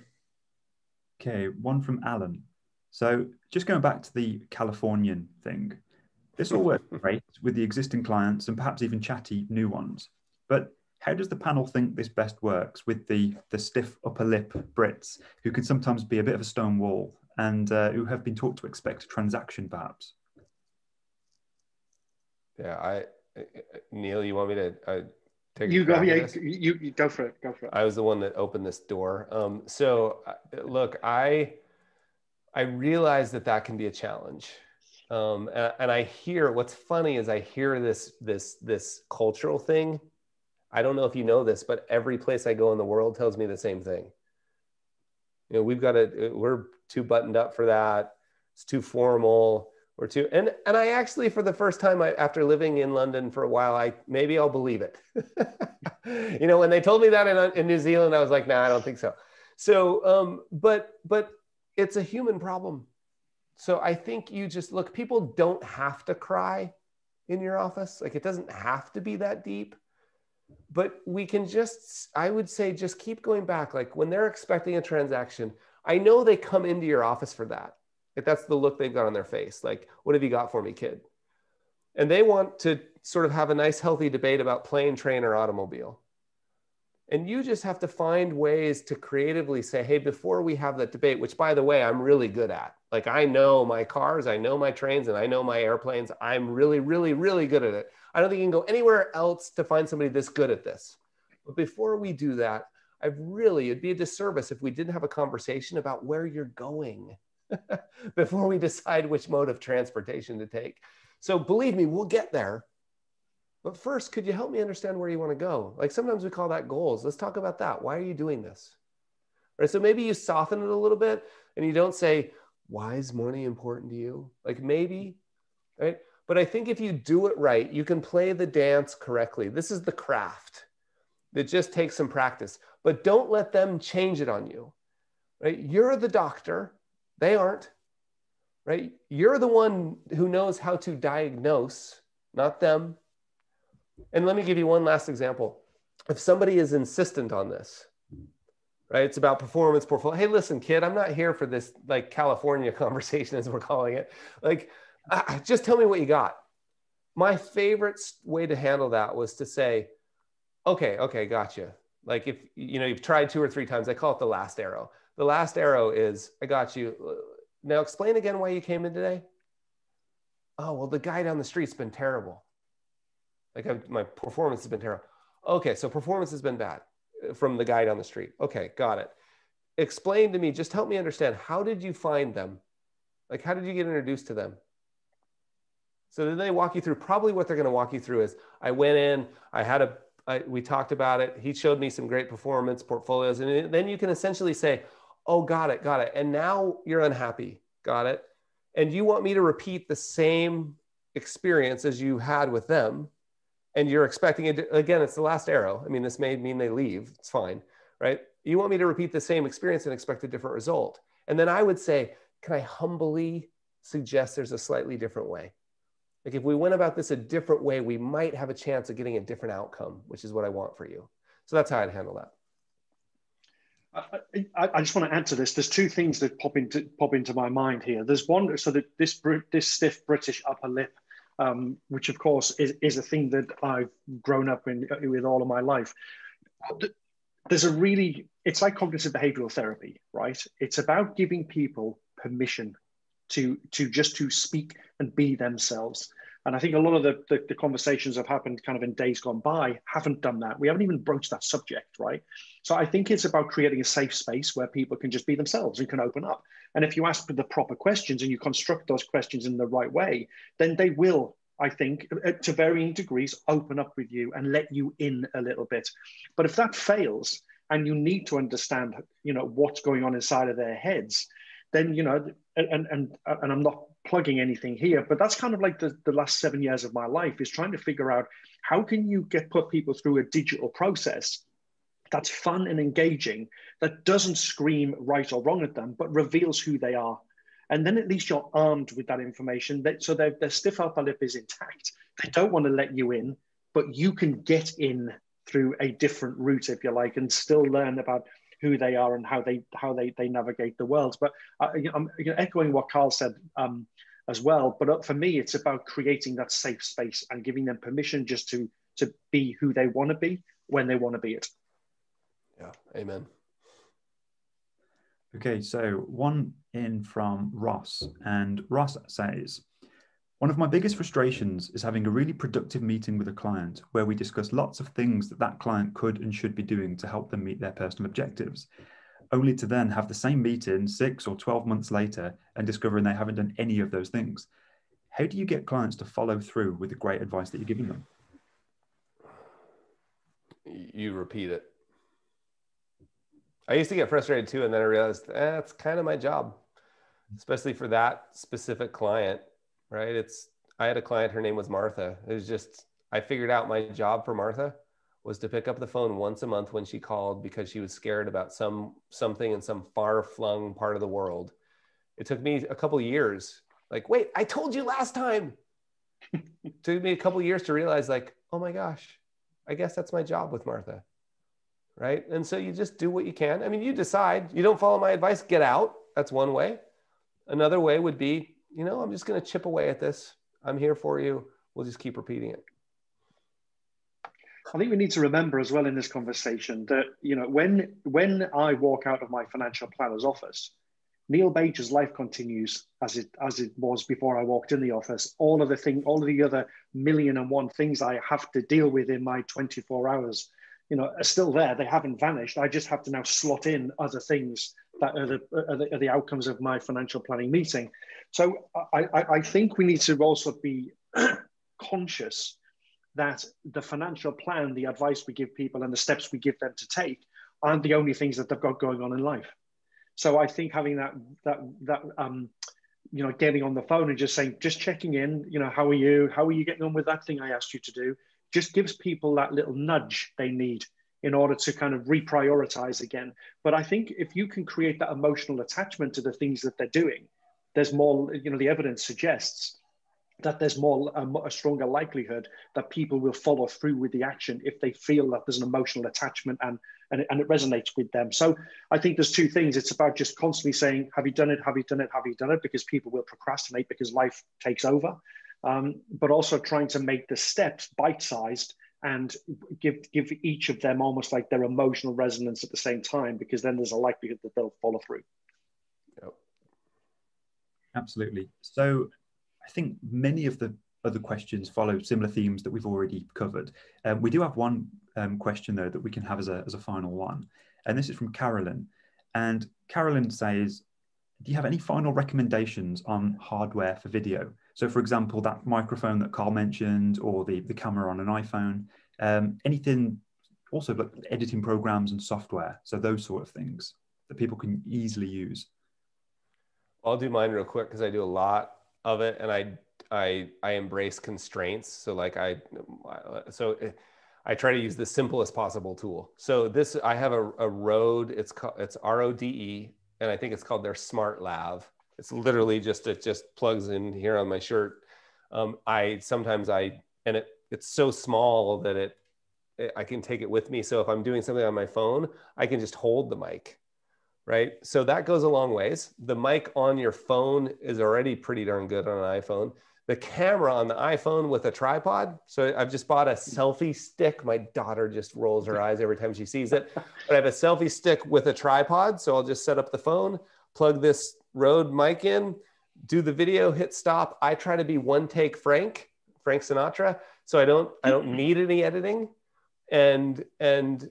Okay, one from Alan. So just going back to the Californian thing, this all works [LAUGHS] great with the existing clients and perhaps even chatty new ones. But how does the panel think this best works with the, the stiff upper lip Brits who can sometimes be a bit of a stone wall and uh, who have been taught to expect a transaction perhaps? Yeah, I Neil, you want me to uh, take you go? Yeah, you, you go for it. Go for it. I was the one that opened this door. Um, so uh, look, I I realize that that can be a challenge. Um, and, and I hear what's funny is I hear this this this cultural thing I don't know if you know this, but every place I go in the world tells me the same thing. You know, we've got to, we're too buttoned up for that. It's too formal. We're too, and, and I actually, for the first time I, after living in London for a while, I, maybe I'll believe it. [LAUGHS] you know, when they told me that in, in New Zealand, I was like, nah, I don't think so. So, um, but, but it's a human problem. So I think you just look, people don't have to cry in your office. Like it doesn't have to be that deep but we can just i would say just keep going back like when they're expecting a transaction i know they come into your office for that that's the look they've got on their face. Like what have you got for me kid? And they want to sort of have a nice healthy debate about plane train or automobile. And you just have to find ways to creatively say hey before we have that debate which by the way i'm really good at. Like i know my cars i know my trains and i know my airplanes. I'm really really really good at it. I don't think you can go anywhere else to find somebody this good at this. But before we do that, I've really, it'd be a disservice if we didn't have a conversation about where you're going [LAUGHS] before we decide which mode of transportation to take. So believe me, we'll get there. But first, could you help me understand where you want to go? Like sometimes we call that goals. Let's talk about that. Why are you doing this? Right. So maybe you soften it a little bit and you don't say, why is money important to you? Like maybe, right? But I think if you do it right, you can play the dance correctly. This is the craft that just takes some practice. But don't let them change it on you. Right? You're the doctor, they aren't. Right? You're the one who knows how to diagnose, not them. And let me give you one last example. If somebody is insistent on this, right? It's about performance portfolio. Hey, listen, kid, I'm not here for this like California [LAUGHS] conversation, as we're calling it. Like, uh, just tell me what you got. My favorite way to handle that was to say, okay, okay, gotcha. Like if you know you've tried two or three times, I call it the last arrow. The last arrow is I got you. Now explain again why you came in today. Oh well, the guy down the street's been terrible. Like I've, my performance has been terrible. Okay, so performance has been bad from the guy down the street. Okay, got it. Explain to me. Just help me understand. How did you find them? Like how did you get introduced to them? So then they walk you through probably what they're going to walk you through is I went in, I had a, I, we talked about it. He showed me some great performance portfolios. And then you can essentially say, oh, got it, got it. And now you're unhappy. Got it. And you want me to repeat the same experience as you had with them. And you're expecting it, again, it's the last arrow. I mean, this may mean they leave. It's fine, right? You want me to repeat the same experience and expect a different result. And then I would say, can I humbly suggest there's a slightly different way? Like if we went about this a different way, we might have a chance of getting a different outcome, which is what I want for you. So that's how I'd handle that. I, I, just want to add to this. There's two things that pop into pop into my mind here. There's one, so that this this stiff British upper lip, um, which of course is, is a thing that I've grown up in with all of my life. There's a really, it's like cognitive behavioral therapy, right? It's about giving people permission to to just to speak and be themselves. And I think a lot of the, the, the, conversations have happened kind of in days gone by haven't done that. We haven't even broached that subject, right? So I think it's about creating a safe space where people can just be themselves and can open up. And if you ask the proper questions and you construct those questions in the right way, then they will, I think, uh, to varying degrees, open up with you and let you in a little bit. But if that fails and you need to understand, you know, what's going on inside of their heads, then you know, and and and I'm not plugging anything here, but that's kind of like the, the last seven years of my life is trying to figure out how can you get put people through a digital process that's fun and engaging, that doesn't scream right or wrong at them, but reveals who they are. And then at least you're armed with that information. That, so their, their stiff upper lip is intact. They don't want to let you in, but you can get in through a different route, if you like, and still learn about who they are and how they how they, they navigate the world. But uh, I'm you know, echoing what Carl said um, as well. But uh, for me, it's about creating that safe space and giving them permission just to to be who they want to be when they want to be it. Yeah, amen. Okay, so one in from Ross, and Ross says, one of my biggest frustrations is having a really productive meeting with a client where we discuss lots of things that that client could and should be doing to help them meet their personal objectives, only to then have the same meeting six or 12 months later and discovering they haven't done any of those things. How do you get clients to follow through with the great advice that you're giving them? You repeat it. I used to get frustrated too, and then I realized that's eh, kind of my job, especially for that specific client right? It's I had a client, her name was Martha. It was just I figured out my job for Martha was to pick up the phone once a month when she called because she was scared about some something in some far flung part of the world. It took me a couple years. Like, wait, I told you last time. it [LAUGHS] took me a couple years to realize, like, oh my gosh, I guess that's my job with Martha. Right. And so you just do what you can. I mean, you decide. You don't follow my advice, get out. That's one way. Another way would be you know, I'm just going to chip away at this. I'm here for you. We'll just keep repeating it. I think we need to remember as well in this conversation that you know when when I walk out of my financial planner's office, Neil Bage's life continues as it as it was before I walked in the office. All of the thing, all of the other million and one things I have to deal with in my 24 hours, you know, are still there. They haven't vanished. I just have to now slot in other things that are the, are the, are the outcomes of my financial planning meeting. So I, I, I think we need to also be [CLEARS THROAT] conscious that the financial plan, the advice we give people, and the steps we give them to take aren't the only things that they've got going on in life. So I think having that that that um, you know, getting on the phone and just saying, just checking in, you know, how are you? How are you getting on with that thing I asked you to do? Just gives people that little nudge they need in order to kind of reprioritize again. But I think if you can create that emotional attachment to the things that they're doing, there's more, you know, the evidence suggests that there's more a, a, stronger likelihood that people will follow through with the action if they feel that there's an emotional attachment and, and, and it resonates with them. So I think there's two things. It's about just constantly saying, have you done it? Have you done it? Have you done it? Because people will procrastinate because life takes over. Um, but also trying to make the steps bite-sized and give give each of them almost like their emotional resonance at the same time because then there's a likelihood that they'll follow through. Absolutely. So I think many of the other questions follow similar themes that we've already covered. Um, we do have one um, question though that we can have as a, as a final one. And this is from Carolyn. And Carolyn says, do you have any final recommendations on hardware for video? So for example, that microphone that Carl mentioned or the, the camera on an iPhone, um, anything also like editing programs and software. So those sort of things that people can easily use. I'll do mine real quick because I do a lot of it, and I I I embrace constraints. So like I so I try to use the simplest possible tool. So this I have a, a Rode. It's called it's R O D E, and I think it's called their Smart Lav. It's literally just it just plugs in here on my shirt. Um, I sometimes I and it it's so small that it, it I can take it with me. So if I'm doing something on my phone, I can just hold the mic right? So that goes a long ways. The mic on your phone is already pretty darn good on an iPhone. The camera on the iPhone with a tripod. So I've just bought a selfie stick. My daughter just rolls her eyes every time she sees it. But I have a selfie stick with a tripod. So I'll just set up the phone, plug this Rode mic in, do the video, hit stop. I try to be one take Frank, Frank Sinatra. So I don't I don't mm-hmm. need any editing. And and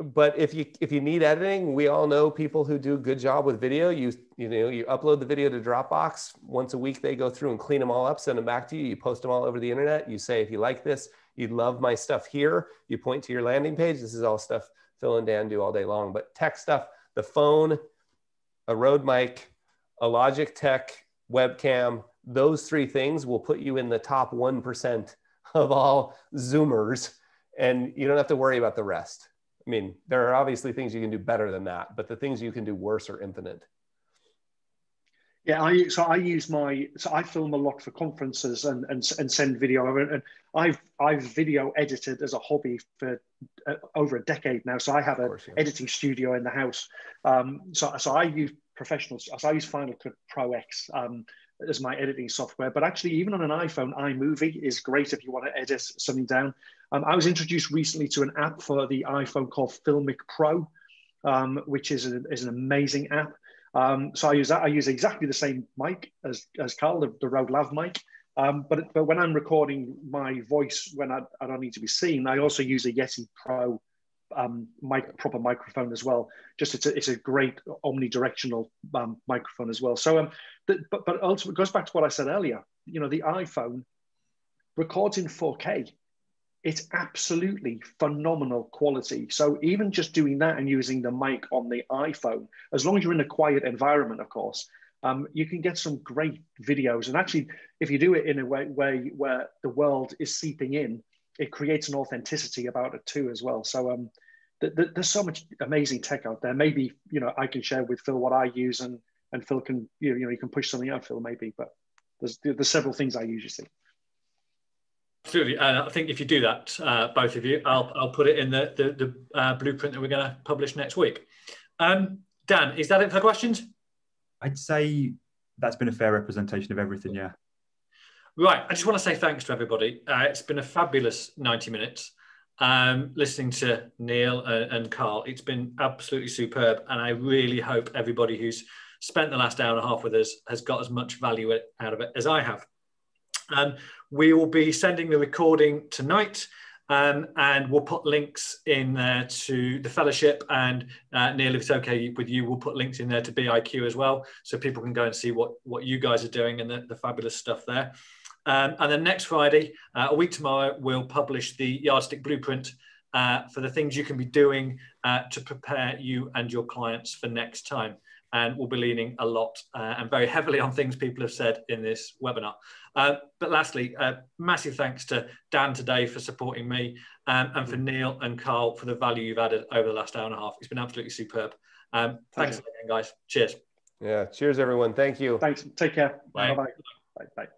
but if you if you need editing we all know people who do a good job with video. You you know you upload the video to dropbox. Once a week they go through and clean them all up send them back to you. You post them all over the internet. You say if you like this you'd love my stuff here. You point to your landing page. This is all stuff phil and dan do all day long. But tech stuff the phone a Rode mic a logitech webcam those three things will put you in the top 1% of all zoomers and you don't have to worry about the rest I mean, there are obviously things you can do better than that, but the things you can do worse are infinite. Yeah, I so I use my so I film a lot for conferences and and, and send video and I've I've video edited as a hobby for uh, over a decade now. So I have an yeah. editing studio in the house. Um, so so I use professional. So I use Final Cut Pro X um, as my editing software. But actually, even on an iPhone, iMovie is great if you want to edit something down. Um, I was introduced recently to an app for the iPhone called Filmic Pro, um, which is, a, is an amazing app. Um, so I use that. I use exactly the same mic as, as Carl, the, the Rode Lav mic. Um, but, but when I'm recording my voice, when I, I, don't need to be seen, I also use a Yeti Pro um, mic, proper microphone as well. Just it's a, it's a great omnidirectional um, microphone as well. So, um, the, but, but it goes back to what I said earlier. You know, the iPhone records in 4K it's absolutely phenomenal quality. So even just doing that and using the mic on the iPhone, as long as you're in a quiet environment, of course, um, you can get some great videos. And actually, if you do it in a way where, where the world is seeping in, it creates an authenticity about it too as well. So um, there's so much amazing tech out there. Maybe you know I can share with Phil what I use, and and Phil can you you know you can push something out, Phil maybe. But there's there's several things I use. You see. Absolutely, and I think if you do that, uh, both of you, I'll, I'll put it in the the, the uh, blueprint that we're going to publish next week. Um, Dan, is that it for questions? I'd say that's been a fair representation of everything. Yeah. Right. I just want to say thanks to everybody. Uh, it's been a fabulous ninety minutes. Um, listening to Neil and, Carl, it's been absolutely superb, and I really hope everybody who's spent the last hour and a half with us has got as much value out of it as I have. Um, we will be sending the recording tonight. Um, and we'll put links in there to the fellowship and uh, Neil, if it's okay with you, we'll put links in there to BIQ as well, so people can go and see what what you guys are doing and the, the fabulous stuff there. Um, and then next Friday, uh, a week tomorrow, we'll publish the Yardstick Blueprint uh, for the things you can be doing uh, to prepare you and your clients for next time and we'll be leaning a lot uh, and very heavily on things people have said in this webinar. Uh, but lastly, uh, massive thanks to Dan today for supporting me um, and for Neil and Carl for the value you've added over the last hour and a half. It's been absolutely superb. Um, thanks again, guys. Cheers. Yeah, cheers, everyone. Thank you. Thanks. Take care. Bye. Bye-bye. Bye. Bye.